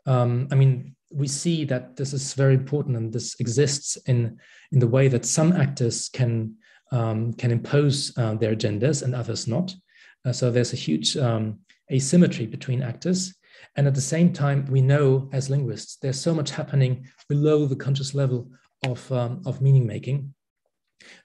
I mean, we see that this is very important and this exists in, in the way that some actors can, um, can impose uh, their agendas and others not. Uh, so there's a huge um, asymmetry between actors. And at the same time, we know as linguists, there's so much happening below the conscious level of, um, of meaning making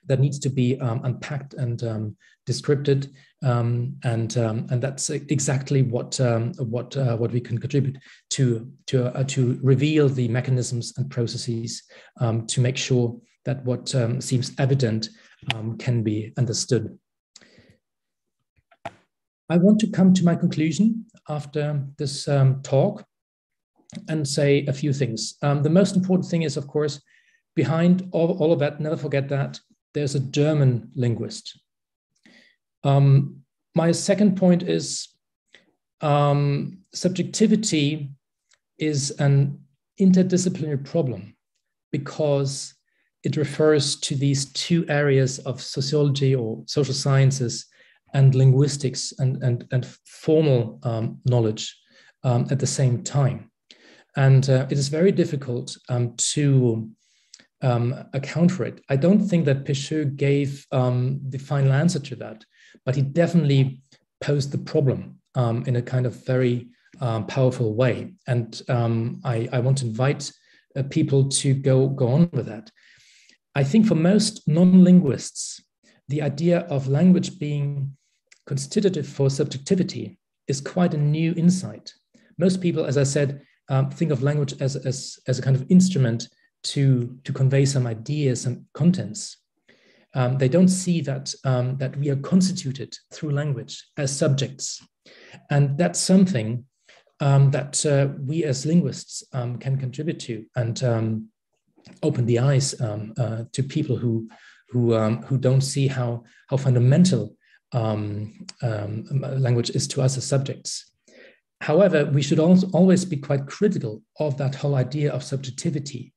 that needs to be um, unpacked and um, descripted, um, and um, and that's exactly what um, what uh, what we can contribute to to uh, to reveal the mechanisms and processes um, to make sure that what seems evident can be understood. I want to come to my conclusion after this talk and say a few things. the most important thing is, of course, behind all, all of that, never forget that, there's a German linguist. Um, my second point is um, subjectivity is an interdisciplinary problem because it refers to these two areas of sociology or social sciences and linguistics and, and, and formal um, knowledge um, at the same time. And uh, it is very difficult um, to um, account for it. I don't think that Pecheux gave um, the final answer to that, but he definitely posed the problem um, in a kind of very um, powerful way. And um, I, I, want to invite uh, people to go, go on with that. I think for most non linguists, the idea of language being constitutive for subjectivity is quite a new insight. Most people, as I said, um, think of language as, as, as a kind of instrument to, to convey some ideas and contents. Um, they don't see that, um, that we are constituted through language as subjects. And that's something um, that uh, we as linguists um, can contribute to and um, open the eyes um, uh, to people who, who, who don't see how, how fundamental language is to us as subjects. However, we should also always be quite critical of that whole idea of subjectivity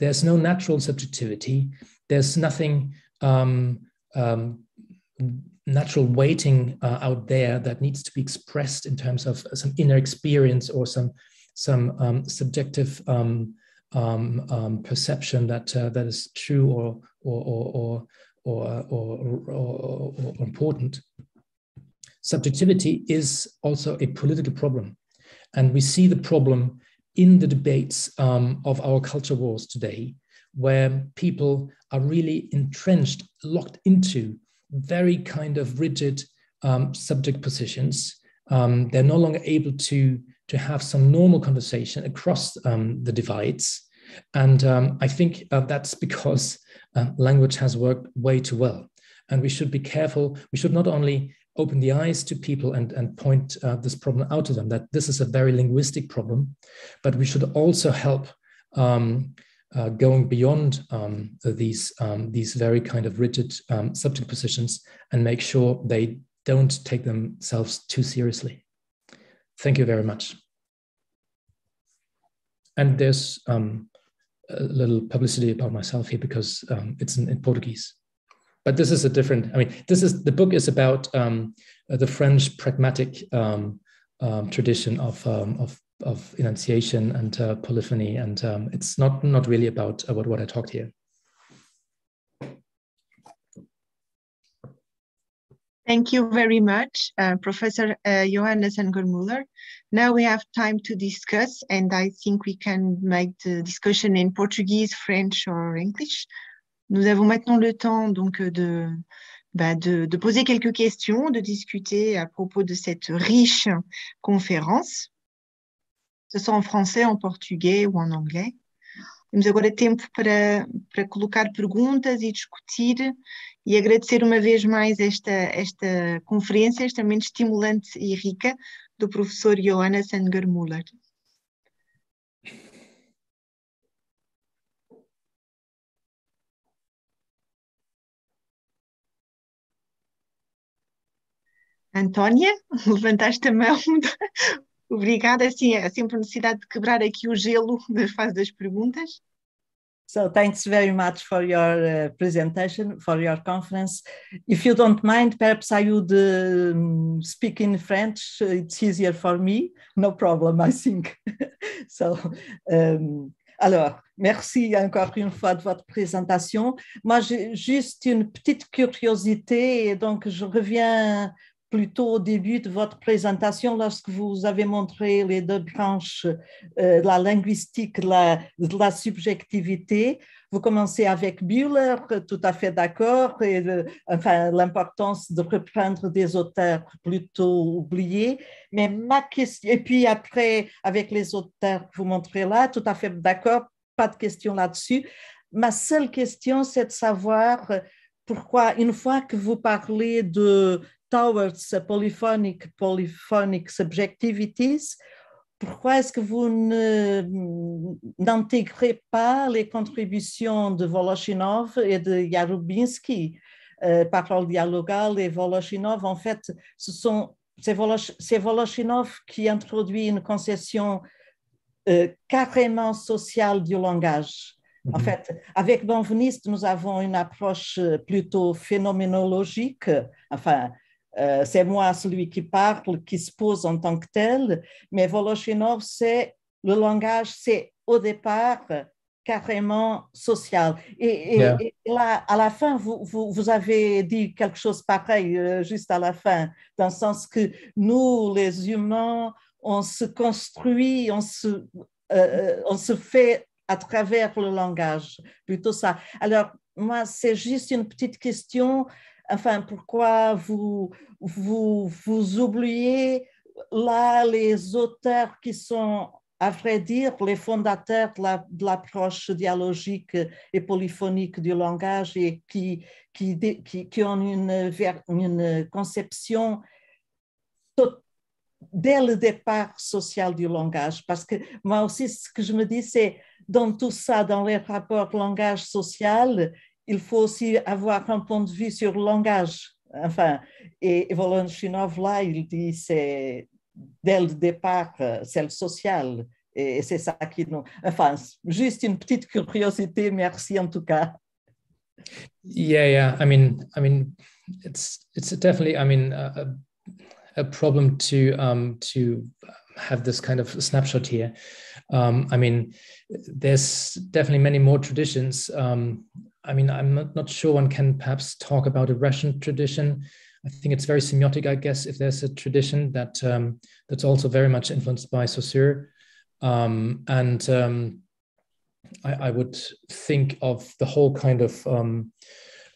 there's no natural subjectivity. There's nothing um, um, natural waiting uh, out there that needs to be expressed in terms of some inner experience or some some um, subjective um, um, um, perception that uh, that is true or or or or, or, or, or important. Subjectivity is also a political problem, and we see the problem in the debates um, of our culture wars today, where people are really entrenched, locked into very kind of rigid um, subject positions. Um, they're no longer able to, to have some normal conversation across um, the divides. And um, I think uh, that's because uh, language has worked way too well. And we should be careful. We should not only open the eyes to people and, and point uh, this problem out to them that this is a very linguistic problem, but we should also help um, uh, going beyond um, these, um, these very kind of rigid um, subject positions and make sure they don't take themselves too seriously. Thank you very much. And there's um, a little publicity about myself here because um, it's in, in Portuguese but this is a different i mean this is the book is about um, the french pragmatic um, um, tradition of, um, of, of enunciation and uh, polyphony and um, it's not not really about about what i talked here Thank you very much, uh, Professor uh, Johannes Angermüller. Now we have time to discuss, and I think we can make the discussion in Portuguese, French, or English. Nous avons maintenant le temps donc de, bah, de, poser quelques questions, de discuter à propos de cette riche conférence, que ce soit en français, en português ou en anglais. Temos agora tempo para, para colocar perguntas e discutir e agradecer uma vez mais esta, esta conferência extremamente estimulante e rica do professor Johanna Sangermuller. Antónia, levantaste a mão. Obrigada, sim, é sempre necessidade de quebrar aqui o gelo da fase das perguntas. So thanks very much for your uh, presentation, for your conference. If you don't mind, perhaps I would uh, speak in French. It's easier for me. No problem, I think. so, um, alors, merci encore une fois de votre présentation. Moi, j'ai juste une petite curiosité et donc je reviens plutôt au début de votre présentation, lorsque vous avez montré les deux branches euh, la linguistique, la, subjectivité. Vous commencez avec Bühler, tout à fait d'accord, et enfin l'importance de reprendre des auteurs plutôt oubliés. Mais ma question, et puis après, avec les auteurs que vous montrez là, tout à fait d'accord, pas de question là-dessus. Ma seule question, c'est de savoir pourquoi, une fois que vous parlez de towards polyphonic, polyphonic subjectivities, pourquoi est-ce que vous n'intégrez pas les contributions de Voloshinov et de Yarubinsky euh, Parole dialogale et Voloshinov, en fait, ce sont, c'est Voloshinov qui introduit une concession euh, carrément sociale du langage. En mhm. fait, avec Bonveniste, nous avons une approche plutôt phénoménologique, enfin, euh, c'est moi celui qui parle, qui se pose en tant que tel, mais Voloshinov, c'est le langage, c'est au départ carrément social. Et, là, à la fin, vous, vous, avez dit quelque chose pareil, euh, juste à la fin, dans le sens que nous, les humains, on se construit, on se, euh, on se fait à travers le langage, plutôt ça. Alors, moi, c'est juste une petite question enfin, pourquoi vous, vous, oubliez là les auteurs qui sont, à vrai dire, les fondateurs de l'approche dialogique et polyphonique du langage et qui, qui, qui, ont une, une conception dès le départ social du langage. Parce que moi aussi, ce que je me dis, c'est dans tout ça, dans les rapports langage-social, il faut aussi avoir un point de vue sur le langage. Enfin, et Volonchinov, là, il dit c'est dès le départ, c'est le social. Et c'est ça qui nous. Enfin, juste une petite curiosité, merci en tout cas. Yeah, yeah. I mean, I mean, it's it's definitely. I mean, a, a problem to um to have this kind of snapshot here. Um, I mean, there's definitely many more traditions. Um, I mean, I'm not, not sure one can perhaps talk about a Russian tradition. I think it's very semiotic, I guess, if there's a tradition that um, that's also very much influenced by Saussure. Um, and um, I, I, would think of the whole kind of um,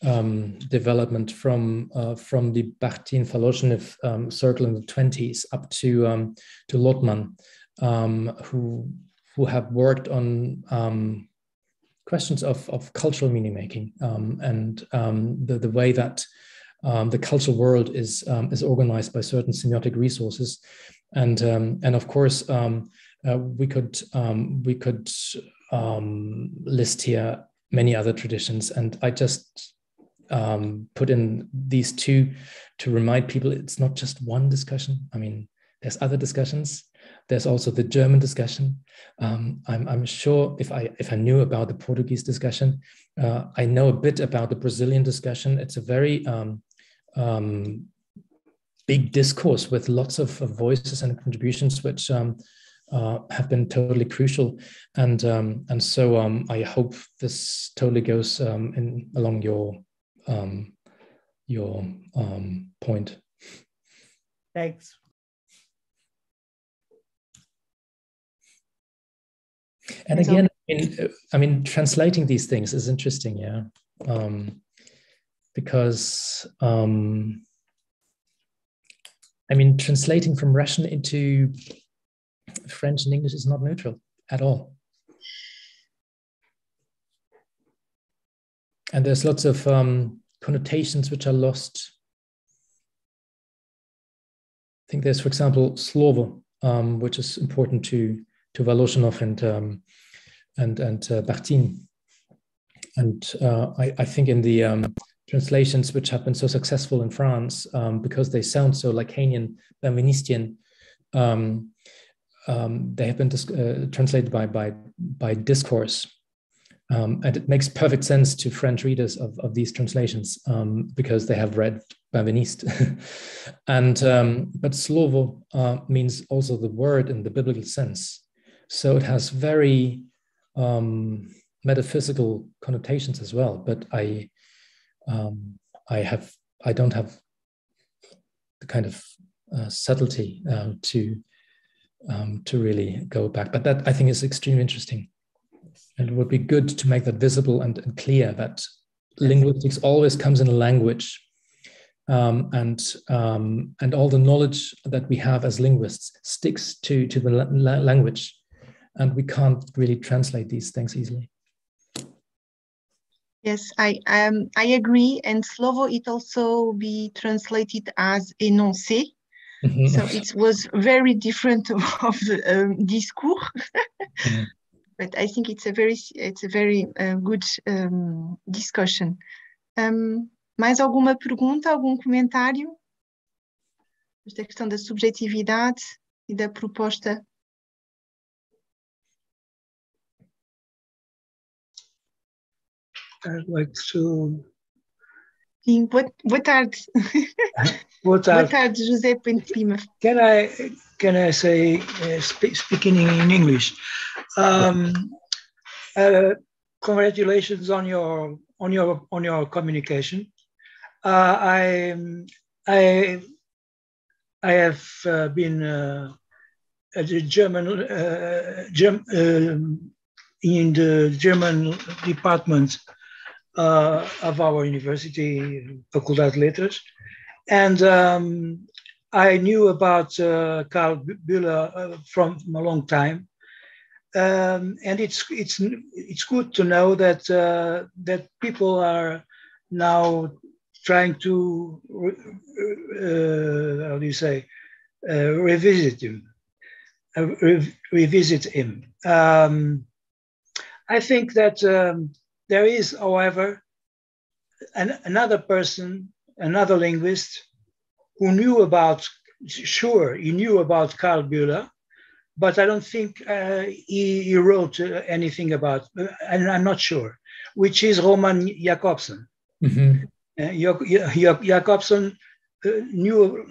um, development from uh, from the Bakhtin Voloshinov um, circle in the 20s up to to Lotman, who who have worked on questions of, of cultural meaning making um, and um, the, the way that um, the cultural world is, um, is organized by certain semiotic resources. And, um, and of course, um, uh, we could, we could list here many other traditions. And I just put in these two to remind people it's not just one discussion. I mean, there's other discussions there's also the German discussion. Um, I'm, I'm, sure if I if I knew about the Portuguese discussion, uh, I know a bit about the Brazilian discussion. It's a very um, um, big discourse with lots of, voices and contributions, which um, uh, have been totally crucial. And um, and so um, I hope this totally goes in along your your point. Thanks. And again, I mean, I mean, translating these things is interesting, yeah, um, because um, I mean, translating from Russian into French and English is not neutral at all. And there's lots of um, connotations which are lost. I think there's, for example, slovo, um, which is important to to Voloshinov and um, and and uh, Bakhtin. And uh, I, I, think in the um, translations which have been so successful in France um, because they sound so Lacanian, Benvenistian. Um, um, they have been uh, translated by by by discourse, um, and it makes perfect sense to French readers of, of these translations because they have read Benveniste. and um, but Slovo uh, means also the word in the biblical sense, so it has very um, metaphysical connotations as well. But I um, I have I don't have the kind of uh, subtlety uh, to um, to really go back. But that I think is extremely interesting. And it would be good to make that visible and, and clear that linguistics always comes in language. Um, and um, and all the knowledge that we have as linguists sticks to to the la language, and we can't really translate these things easily. Yes, I um, I agree. And Slovo it also be translated as énoncé, Mm-hmm. So it was very different of the um, discours. mm. But I think it's a very, it's a very uh, good um, discussion. Um, mais alguma pergunta, algum comentário? Esta questão da subjetividade e da proposta. I'd like to Sim, boa, boa tarde. Boa tarde. Boa tarde, José Lima. Can I, can I say, uh, speak, speaking in English, um, uh, congratulations on your, on your, on your communication. Uh, I, I, I have uh, been uh, at the German, uh, Germ, um, in the German department uh, of our university, Faculdade de Letras. And um, I knew about uh, Karl Bühler uh, from a long time. Um, and it's, it's, it's good to know that, uh, that people are now trying to, uh, how do you say, uh, revisit him. Re revisit him. Um, I think that um, there is, however, an, another person, another linguist, who knew about, sure, he knew about Karl Bühler, but I don't think uh, he, he, wrote uh, anything about, uh, and I'm not sure, which is Roman Jakobson. Mm-hmm. Uh, Jakobson uh, knew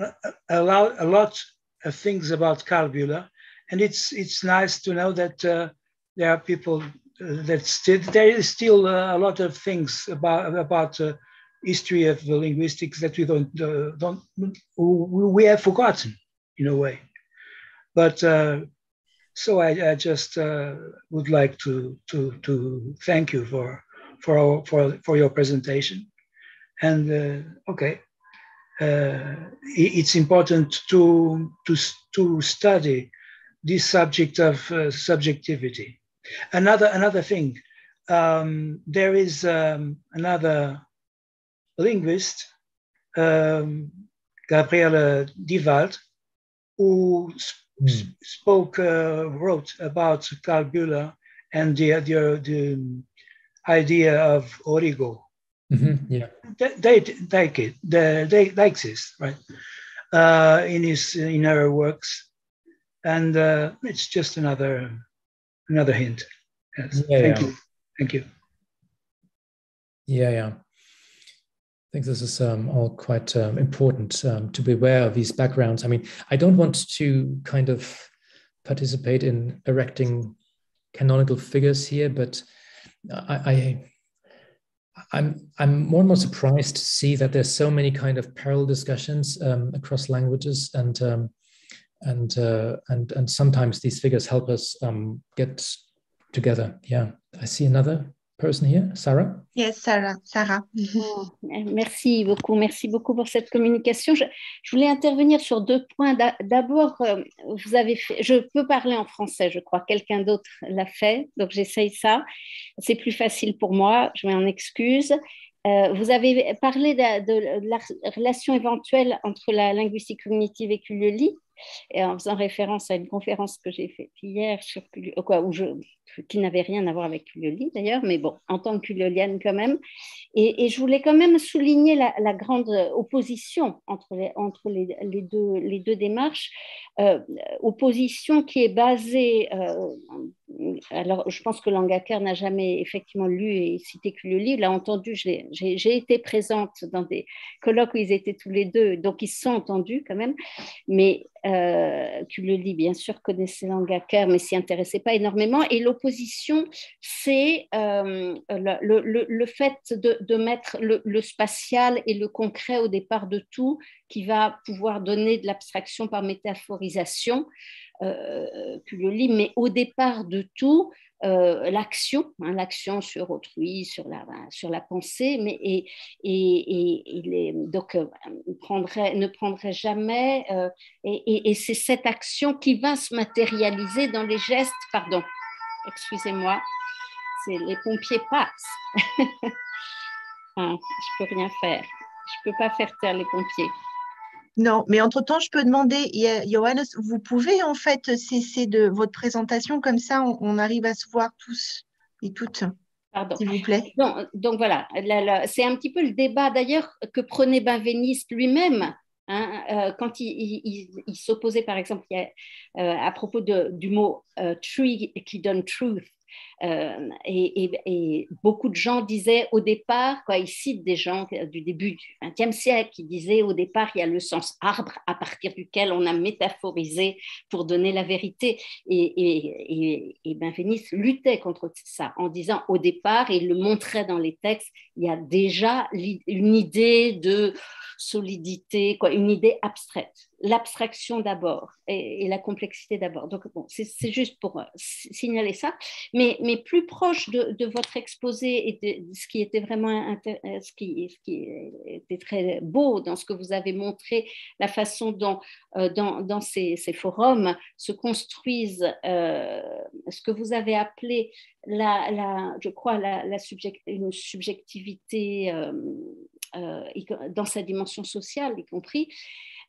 a lot, a lot of things about Karl Bühler, and it's, it's nice to know that uh, there are people that there is still uh, a lot of things about about uh, history of linguistics that we don't uh, don't we have forgotten in a way. But uh, so I, I just uh, would like to to to thank you for for our, for for your presentation. And uh, okay, it's important to to to study this subject of subjectivity Another another thing, um, there is um, another linguist, um, Gabriele Diewald, who mm. spoke, uh, wrote about Karl Bühler and the, the, the idea of origo. Mm-hmm, yeah, they, they take it. They, they, they exist, right? Uh, in his in her works, and uh, it's just another another hint. Yes. Yeah, Thank yeah. you. Thank you. Yeah, yeah. I think this is um, all quite um, important um, to be aware of these backgrounds. I mean, I don't want to kind of participate in erecting canonical figures here, but I, I I'm I'm more and more surprised to see that there's so many kind of parallel discussions um, across languages and um, and uh, and and sometimes these figures help us um, get together. Yeah, I see another person here, Sarah. Yes, Sarah. Sarah. Oh, merci beaucoup, merci beaucoup pour cette communication. Je, je voulais intervenir sur deux points. D'abord, euh, vous avez fait, je peux parler en français, je crois. Quelqu'un d'autre l'a fait, donc j'essaye ça. C'est plus facile pour moi. Je m'en excuse. Euh, vous avez parlé de, de, de, la relation éventuelle entre la linguistique cognitive et Culioli et en faisant référence à une conférence que j'ai faite hier, sur, quoi, où je, qui n'avait rien à voir avec Culioli d'ailleurs, mais bon, en tant que culiolienne quand même. Et, je voulais quand même souligner la, grande opposition entre les, deux, démarches, euh, opposition qui est basée, euh, alors je pense que Langacker n'a jamais effectivement lu et cité Culioli, l'a entendu, j'ai été présente dans des colloques où ils étaient tous les deux, donc ils se sont entendus quand même, mais euh, bien sûr, connaissait Langacker, mais s'y intéressait pas énormément, et c'est euh, le, fait de, mettre le, spatial et le concret au départ de tout, qui va pouvoir donner de l'abstraction par métaphorisation. Euh, mais au départ de tout, euh, l'action, hein, l'action sur autrui, sur la, pensée, mais et, donc euh, ne prendrait jamais, et, c'est cette action qui va se matérialiser dans les gestes, pardon, excusez-moi, c'est les pompiers passent. hein, je peux rien faire, je peux pas faire taire les pompiers. Non, mais entre-temps, je peux demander, Johannes, vous pouvez en fait cesser de votre présentation, comme ça on, arrive à se voir tous et toutes. Pardon. S'il vous plaît. Donc, voilà, c'est un petit peu le débat d'ailleurs que prenait Benveniste lui-même Hein, euh, quand il, s'opposait, par exemple, euh, à propos du mot euh, tree qui donne truth, euh, et, beaucoup de gens disaient au départ, quoi, ils des gens du début du XXe siècle qui disaient au départ, il y a le sens arbre à partir duquel on a métaphorisé pour donner la vérité. Et, et, Benveniste luttait contre ça en disant au départ, et il le montrait dans les textes, il y a déjà une idée de solidité, quoi, une idée abstraite l'abstraction d'abord et, la complexité d'abord. Donc, bon, c'est juste pour euh, signaler ça. Mais, mais plus proche de, votre exposé et de, ce qui était vraiment euh, ce qui, était très beau dans ce que vous avez montré, la façon dont euh, dans, ces, forums se construisent ce que vous avez appelé, la, je crois, la une subjectivité dans sa dimension sociale, y compris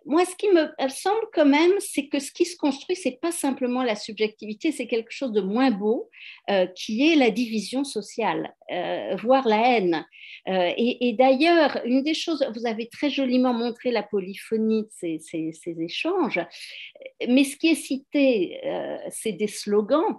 moi, ce qui me semble quand même, c'est que ce qui se construit, c'est pas simplement la subjectivité, c'est quelque chose de moins beau, euh, qui est la division sociale, euh, voire la haine. Euh, et, d'ailleurs, une des choses, vous avez très joliment montré la polyphonie de ces, échanges, mais ce qui est cité, c'est des slogans.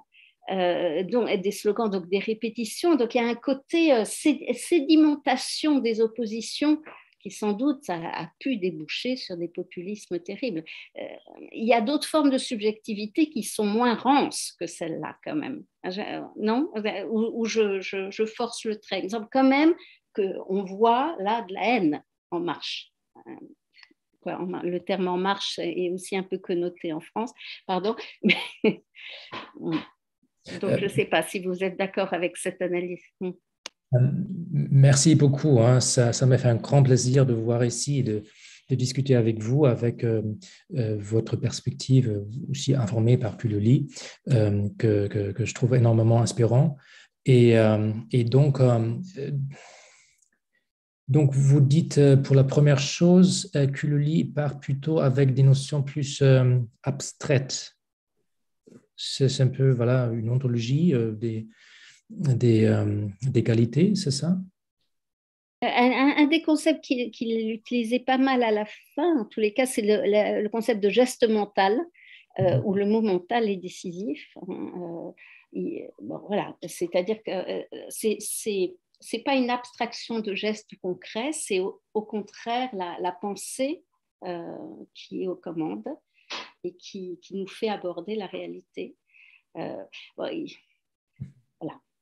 donc, des slogans, donc des répétitions. Donc, il y a un côté sédimentation des oppositions qui sans doute a, pu déboucher sur des populismes terribles. Euh, il y a d'autres formes de subjectivité qui sont moins rances que celle-là quand même. Euh, non? Où, je, force le trait. Exemple, quand même qu'on voit là de la haine en marche. Euh, le terme en marche est aussi un peu connoté en France, pardon. Donc, je ne sais pas si vous êtes d'accord avec cette analyse. Merci beaucoup. Hein. Ça, ça m'a fait un grand plaisir de vous voir ici et de, discuter avec vous, avec euh, euh, votre perspective aussi informée par Puloli, euh, que, que, je trouve énormément inspirant. Et, et donc, donc, vous dites pour la première chose, Culoli part plutôt avec des notions plus abstraites. C'est un peu voilà, une ontologie des, des, euh, des qualités, c'est ça? Un, des concepts qu'il utilisait pas mal à la fin, en tous les cas, c'est le, concept de geste mental, euh, mhm. où le mot mental est décisif. Hein, euh, voilà, c'est-à-dire que c'est c'est pas une abstraction de gestes concrets, c'est au, contraire la, la pensée qui est aux commandes et qui, qui, nous fait aborder la réalité. Bon, euh,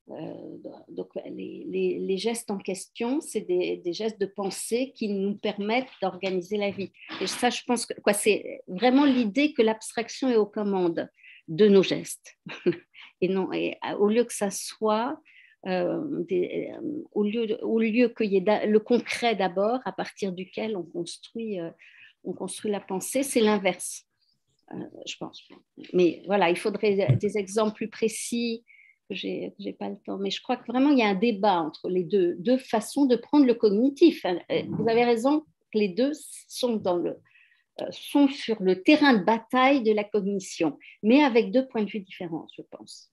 donc, les, gestes en question, c'est des, gestes de pensée qui nous permettent d'organiser la vie. Et ça, je pense que c'est vraiment l'idée que l'abstraction est aux commandes de nos gestes. et non, euh, au lieu que ça soit, euh, au lieu, au lieu qu'il y ait le concret d'abord, à partir duquel on construit, on construit la pensée, c'est l'inverse. je pense. Mais voilà, il faudrait des exemples plus précis j'ai n'ai pas le temps, mais je crois que vraiment il y a un débat entre les deux, deux façons de prendre le cognitif. Euh, vous avez raison, les deux sont, dans le, euh, sont sur le terrain de bataille de la cognition, mais avec deux points de vue différents, je pense.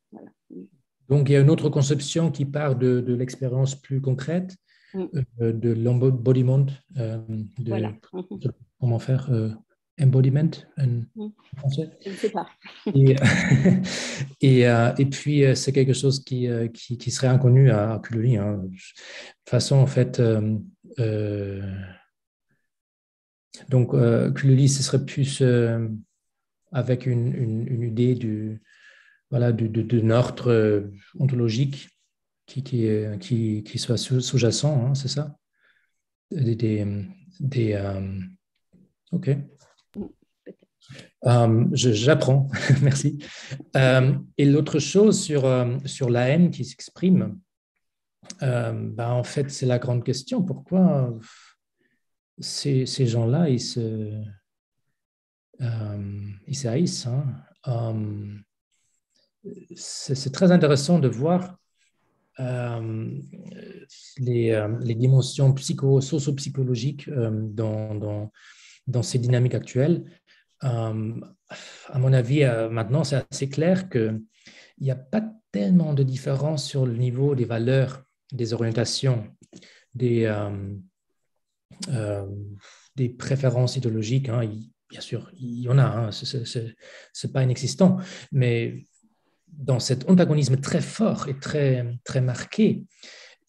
Donc, il y a une autre conception qui part de, de l'expérience plus concrète, mm. euh, de l'embodiment, euh, de, comment faire embodiment en mm. français. Je ne sais pas. et, et, et, puis, c'est quelque chose qui, qui, qui, serait inconnu à, Culoli. Hein. De toute façon, en fait, donc, Culoli, ce serait plus avec une, une, une idée du voilà, d'un ordre euh, ontologique qui, qui, qui, soit sous-jacent, hein, c'est ça? Des, des, euh, Ok. Euh, j'apprends, merci. et l'autre chose sur, sur la haine qui s'exprime, ben, en fait, c'est la grande question. Pourquoi ces, ces gens-là, ils se, ils se haïssent hein? c'est très intéressant de voir euh, les, euh, les, dimensions psycho, socio-psychologiques euh, dans, dans, dans, ces dynamiques actuelles. À mon avis, maintenant, c'est assez clair qu'il n'y a pas tellement de différence sur le niveau des valeurs, des orientations, des, des préférences idéologiques. Hein. bien sûr, il y en a, hein. ce n'est pas inexistant, mais dans cet antagonisme très fort et très, très marqué,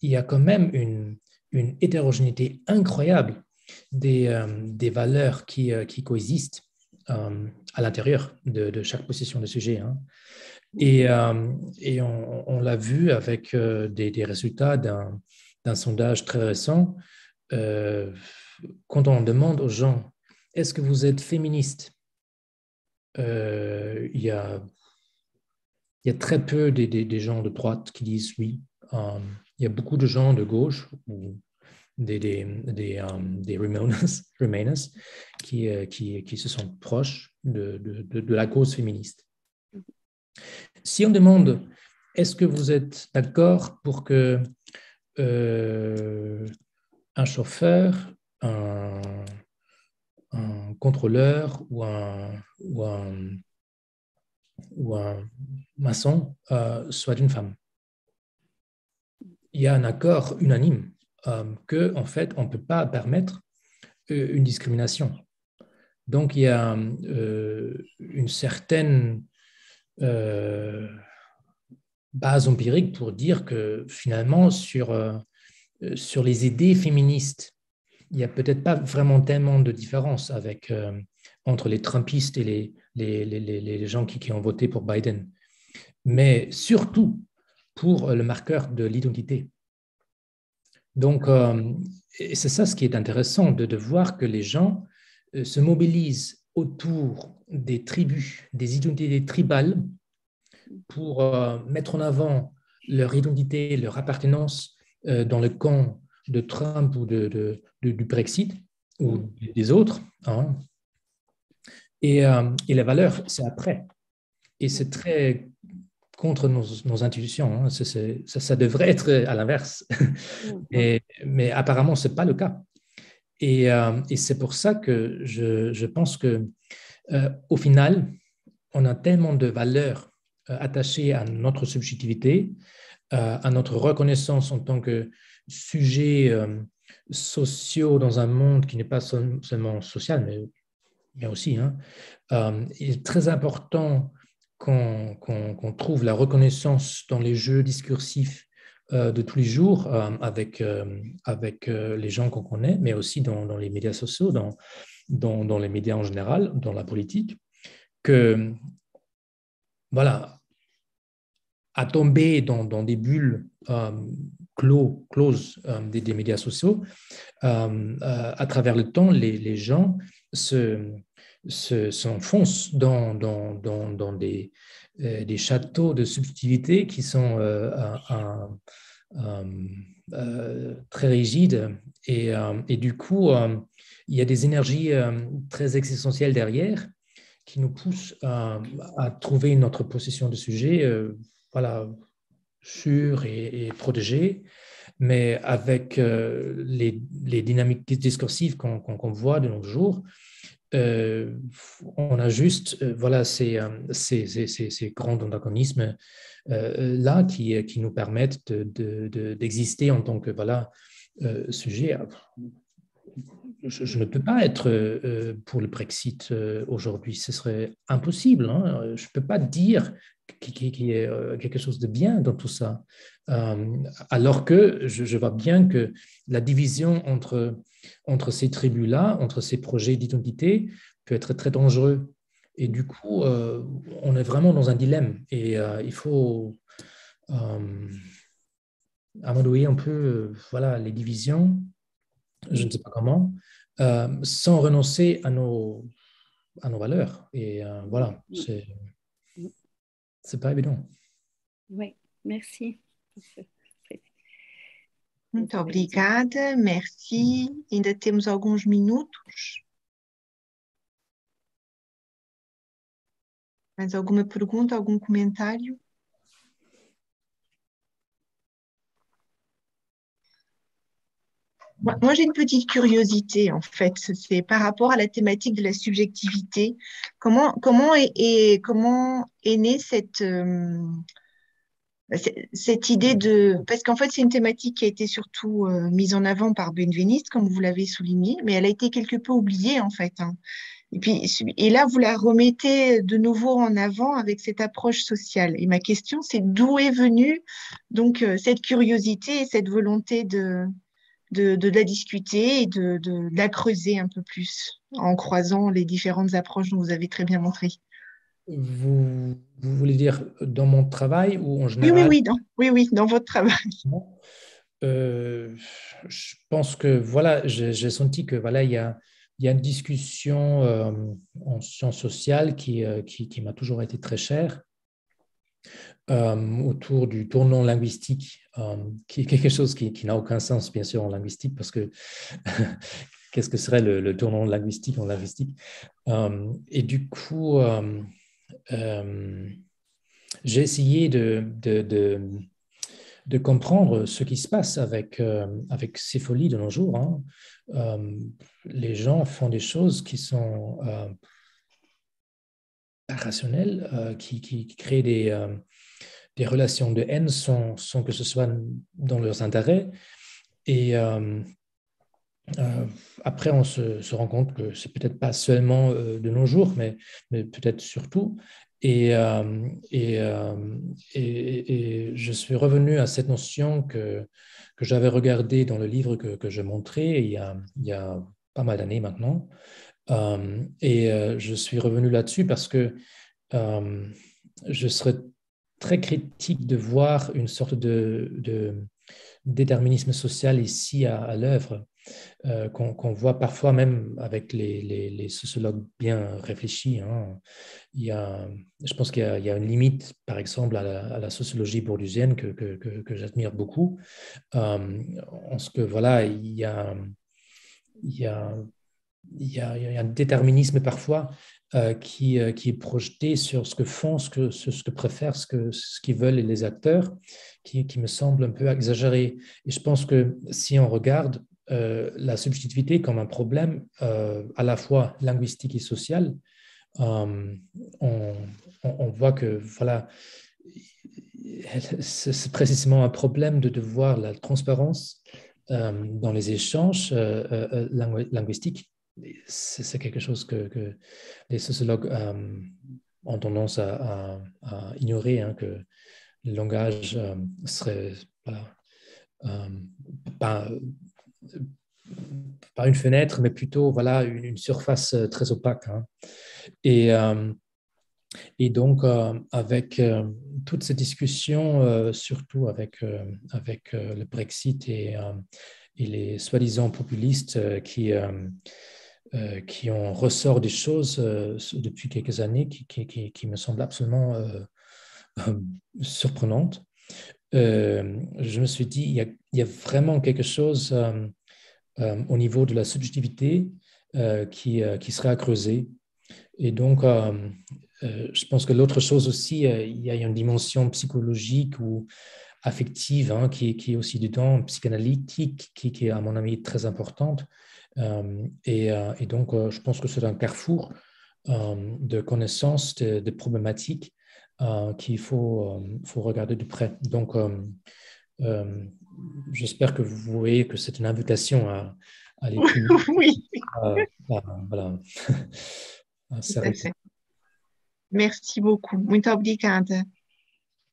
il y a quand même une, une hétérogénéité incroyable des, euh, des valeurs qui, euh, qui coexistent euh, à l'intérieur de, de, chaque position de sujet. Hein. Et, et, on, on l'a vu avec des, des, résultats d'un sondage très récent. quand on demande aux gens, est-ce que vous êtes féministe? Il y a il y a très peu des, des, gens de droite qui disent oui. Euh, il y a beaucoup de gens de gauche ou des, des, des, um, des Remainers, qui, euh, qui, qui, se sentent proches de, de, de, la cause féministe. Si on demande est-ce que vous êtes d'accord pour que euh, un chauffeur, un, contrôleur ou un, ou un ou un maçon euh, soit une femme? Il y a un accord unanime euh, que, en fait, on ne peut pas permettre euh, une discrimination. Donc, il y a une certaine base empirique pour dire que finalement, sur, sur les idées féministes, il n'y a peut-être pas vraiment tellement de différence avec, entre les Trumpistes et les, les, les, les gens qui, qui, ont voté pour Biden, mais surtout pour le marqueur de l'identité. Donc, euh, c'est ça ce qui est intéressant, de, de voir que les gens euh, se mobilisent autour des tribus, des identités tribales, pour euh, mettre en avant leur identité, leur appartenance dans le camp de Trump ou de, de, du Brexit ou des autres. Hein. Et, et les valeurs, c'est après. Et c'est très contre nos, nos intuitions. Hein. ça, ça, devrait être à l'inverse. Mm-hmm. mais apparemment, ce n'est pas le cas. Et, euh, et c'est pour ça que je, je pense que euh, au final, on a tellement de valeurs attachées à notre subjectivité, à notre reconnaissance en tant que sujet sociaux dans un monde qui n'est pas seulement social, mais mais aussi. Hein. Euh, il est très important qu'on trouve la reconnaissance dans les jeux discursifs euh, de tous les jours euh, avec, avec les gens qu'on connaît, mais aussi dans, les médias sociaux, dans, dans, les médias en général, dans la politique, que, voilà, à tomber dans, des bulles clos, closes des, médias sociaux, à travers le temps, les, gens s'enfonce se, dans, dans, dans, des, euh, des, châteaux de subtilité qui sont euh, euh, très rigides. Et, et, du coup, il y a des énergies très existentielles derrière qui nous poussent à, trouver notre possession de sujet voilà, sûr et, et protégé mais avec les, les, dynamiques discursives qu'on voit de nos jours, euh, on a juste euh, voilà, ces, ces, grands antagonismes là qui, nous permettent d'exister de, en tant que voilà, sujet je, ne peux pas être euh, pour le Brexit euh, aujourd'hui. Ce serait impossible. Hein. Je ne peux pas dire qu'il y ait euh, quelque chose de bien dans tout ça. alors que je, vois bien que la division entre, entre ces tribus-là, entre ces projets d'identité, peut être très dangereux. Et du coup, on est vraiment dans un dilemme. Et il faut amadouer un peu voilà, les divisions je ne sais pas comment, euh, sans renoncer à nos, à nos valeurs. Et euh, voilà, c'est c'est pas évident. Oui, merci. Muito obrigada, merci. Ainda temos alguns minutos. Mais alguma pergunta, algum comentário? Moi, j'ai une petite curiosité, en fait. C'est par rapport à la thématique de la subjectivité. Comment, est née cette, euh, cette idée de... Parce qu'en fait, c'est une thématique qui a été surtout euh, mise en avant par Benveniste, comme vous l'avez souligné, mais elle a été quelque peu oubliée, en fait. Hein. Et, puis, et là, vous la remettez de nouveau en avant avec cette approche sociale. Et ma question, c'est d'où est venue donc euh, cette curiosité et cette volonté de, de, la discuter et de, la creuser un peu plus en croisant les différentes approches dont vous avez très bien montré? Vous, voulez dire dans mon travail ou en général Oui, oui, oui, dans, oui, oui, dans votre travail. Euh, je pense que voilà, j'ai senti que voilà, il y a, il y a une discussion euh, en sciences sociales qui, euh, qui, qui m'a toujours été très chère autour du tournant linguistique, qui est quelque chose qui, n'a aucun sens, bien sûr, en linguistique, parce que qu'est-ce que serait le, tournant linguistique en linguistique Et du coup, j'ai essayé de, de, de, comprendre ce qui se passe avec, avec ces folies de nos jours. Hein. les gens font des choses qui sont rationnelles, qui, qui, créent des des relations de haine sans, que ce soit dans leurs intérêts. Euh, euh, après, on se, rend compte que c'est peut-être pas seulement euh, de nos jours, mais, peut-être surtout. Et, et, je suis revenu à cette notion que, j'avais regardée dans le livre que, je montrais il y a pas mal d'années maintenant. et je suis revenu là-dessus parce que je serais très critique de voir une sorte de, déterminisme social ici à, l'œuvre, euh, qu'on voit parfois même avec les, sociologues bien réfléchis. Hein. Il y a, je pense qu'il y, a une limite, par exemple, à la, sociologie bourdieusienne que, j'admire beaucoup, euh, en ce que, voilà, il y a, il y a il y, a, un déterminisme parfois euh, qui, est projeté sur ce que font, ce que, ce, que préfèrent, ce qu'ils ce qu'ils veulent les acteurs, qui, me semble un peu exagéré. Et je pense que si on regarde euh, la subjectivité comme un problème à la fois linguistique et social, on, on, voit que voilà, c'est précisément un problème de, de voir la transparence dans les échanges linguistiques. C'est quelque chose que, les sociologues euh, ont tendance à, ignorer, hein, que le langage euh, serait euh, pas, une fenêtre, mais plutôt voilà, une, surface très opaque. Hein. Et, et donc, avec toutes ces discussions, surtout avec, avec le Brexit et, et les soi-disant populistes qui euh, qui ont ressort des choses euh, depuis quelques années qui, qui, me semblent absolument euh, je me suis dit, il y a, vraiment quelque chose au niveau de la subjectivité qui, qui serait à creuser. Et donc, je pense que l'autre chose aussi, il y a une dimension psychologique ou affective hein, qui, qui, est aussi dedans, psychanalytique, qui, est à mon avis très importante. Euh, euh, et, donc, euh, je pense que c'est un carrefour de connaissances, de, problématiques qu'il faut, faut regarder de près. Donc, j'espère que vous voyez que c'est une invitation à, à l'étude. oui. voilà. Merci beaucoup. Muito obrigada.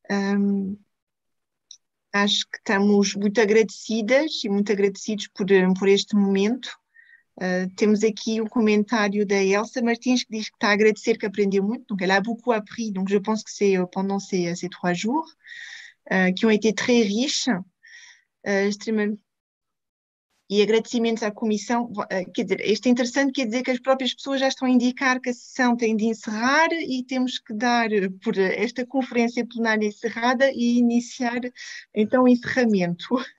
Um, acho que estamos muito agradecidas e muito agradecidos por, por este momento. Uh, temos aqui um comentário da Elsa Martins qui diz que está a agradecer que aprendeu muito. Donc, elle a beaucoup appris. Donc, je pense que c'est pendant ces, ces trois jours uh, qui ont été très riches, uh, extrêmement e agradecimentos à comissão. Quer dizer, este é interessante, quer dizer que as próprias pessoas já estão a indicar que a sessão tem de encerrar e temos que dar por esta conferência plenária encerrada e iniciar então o encerramento.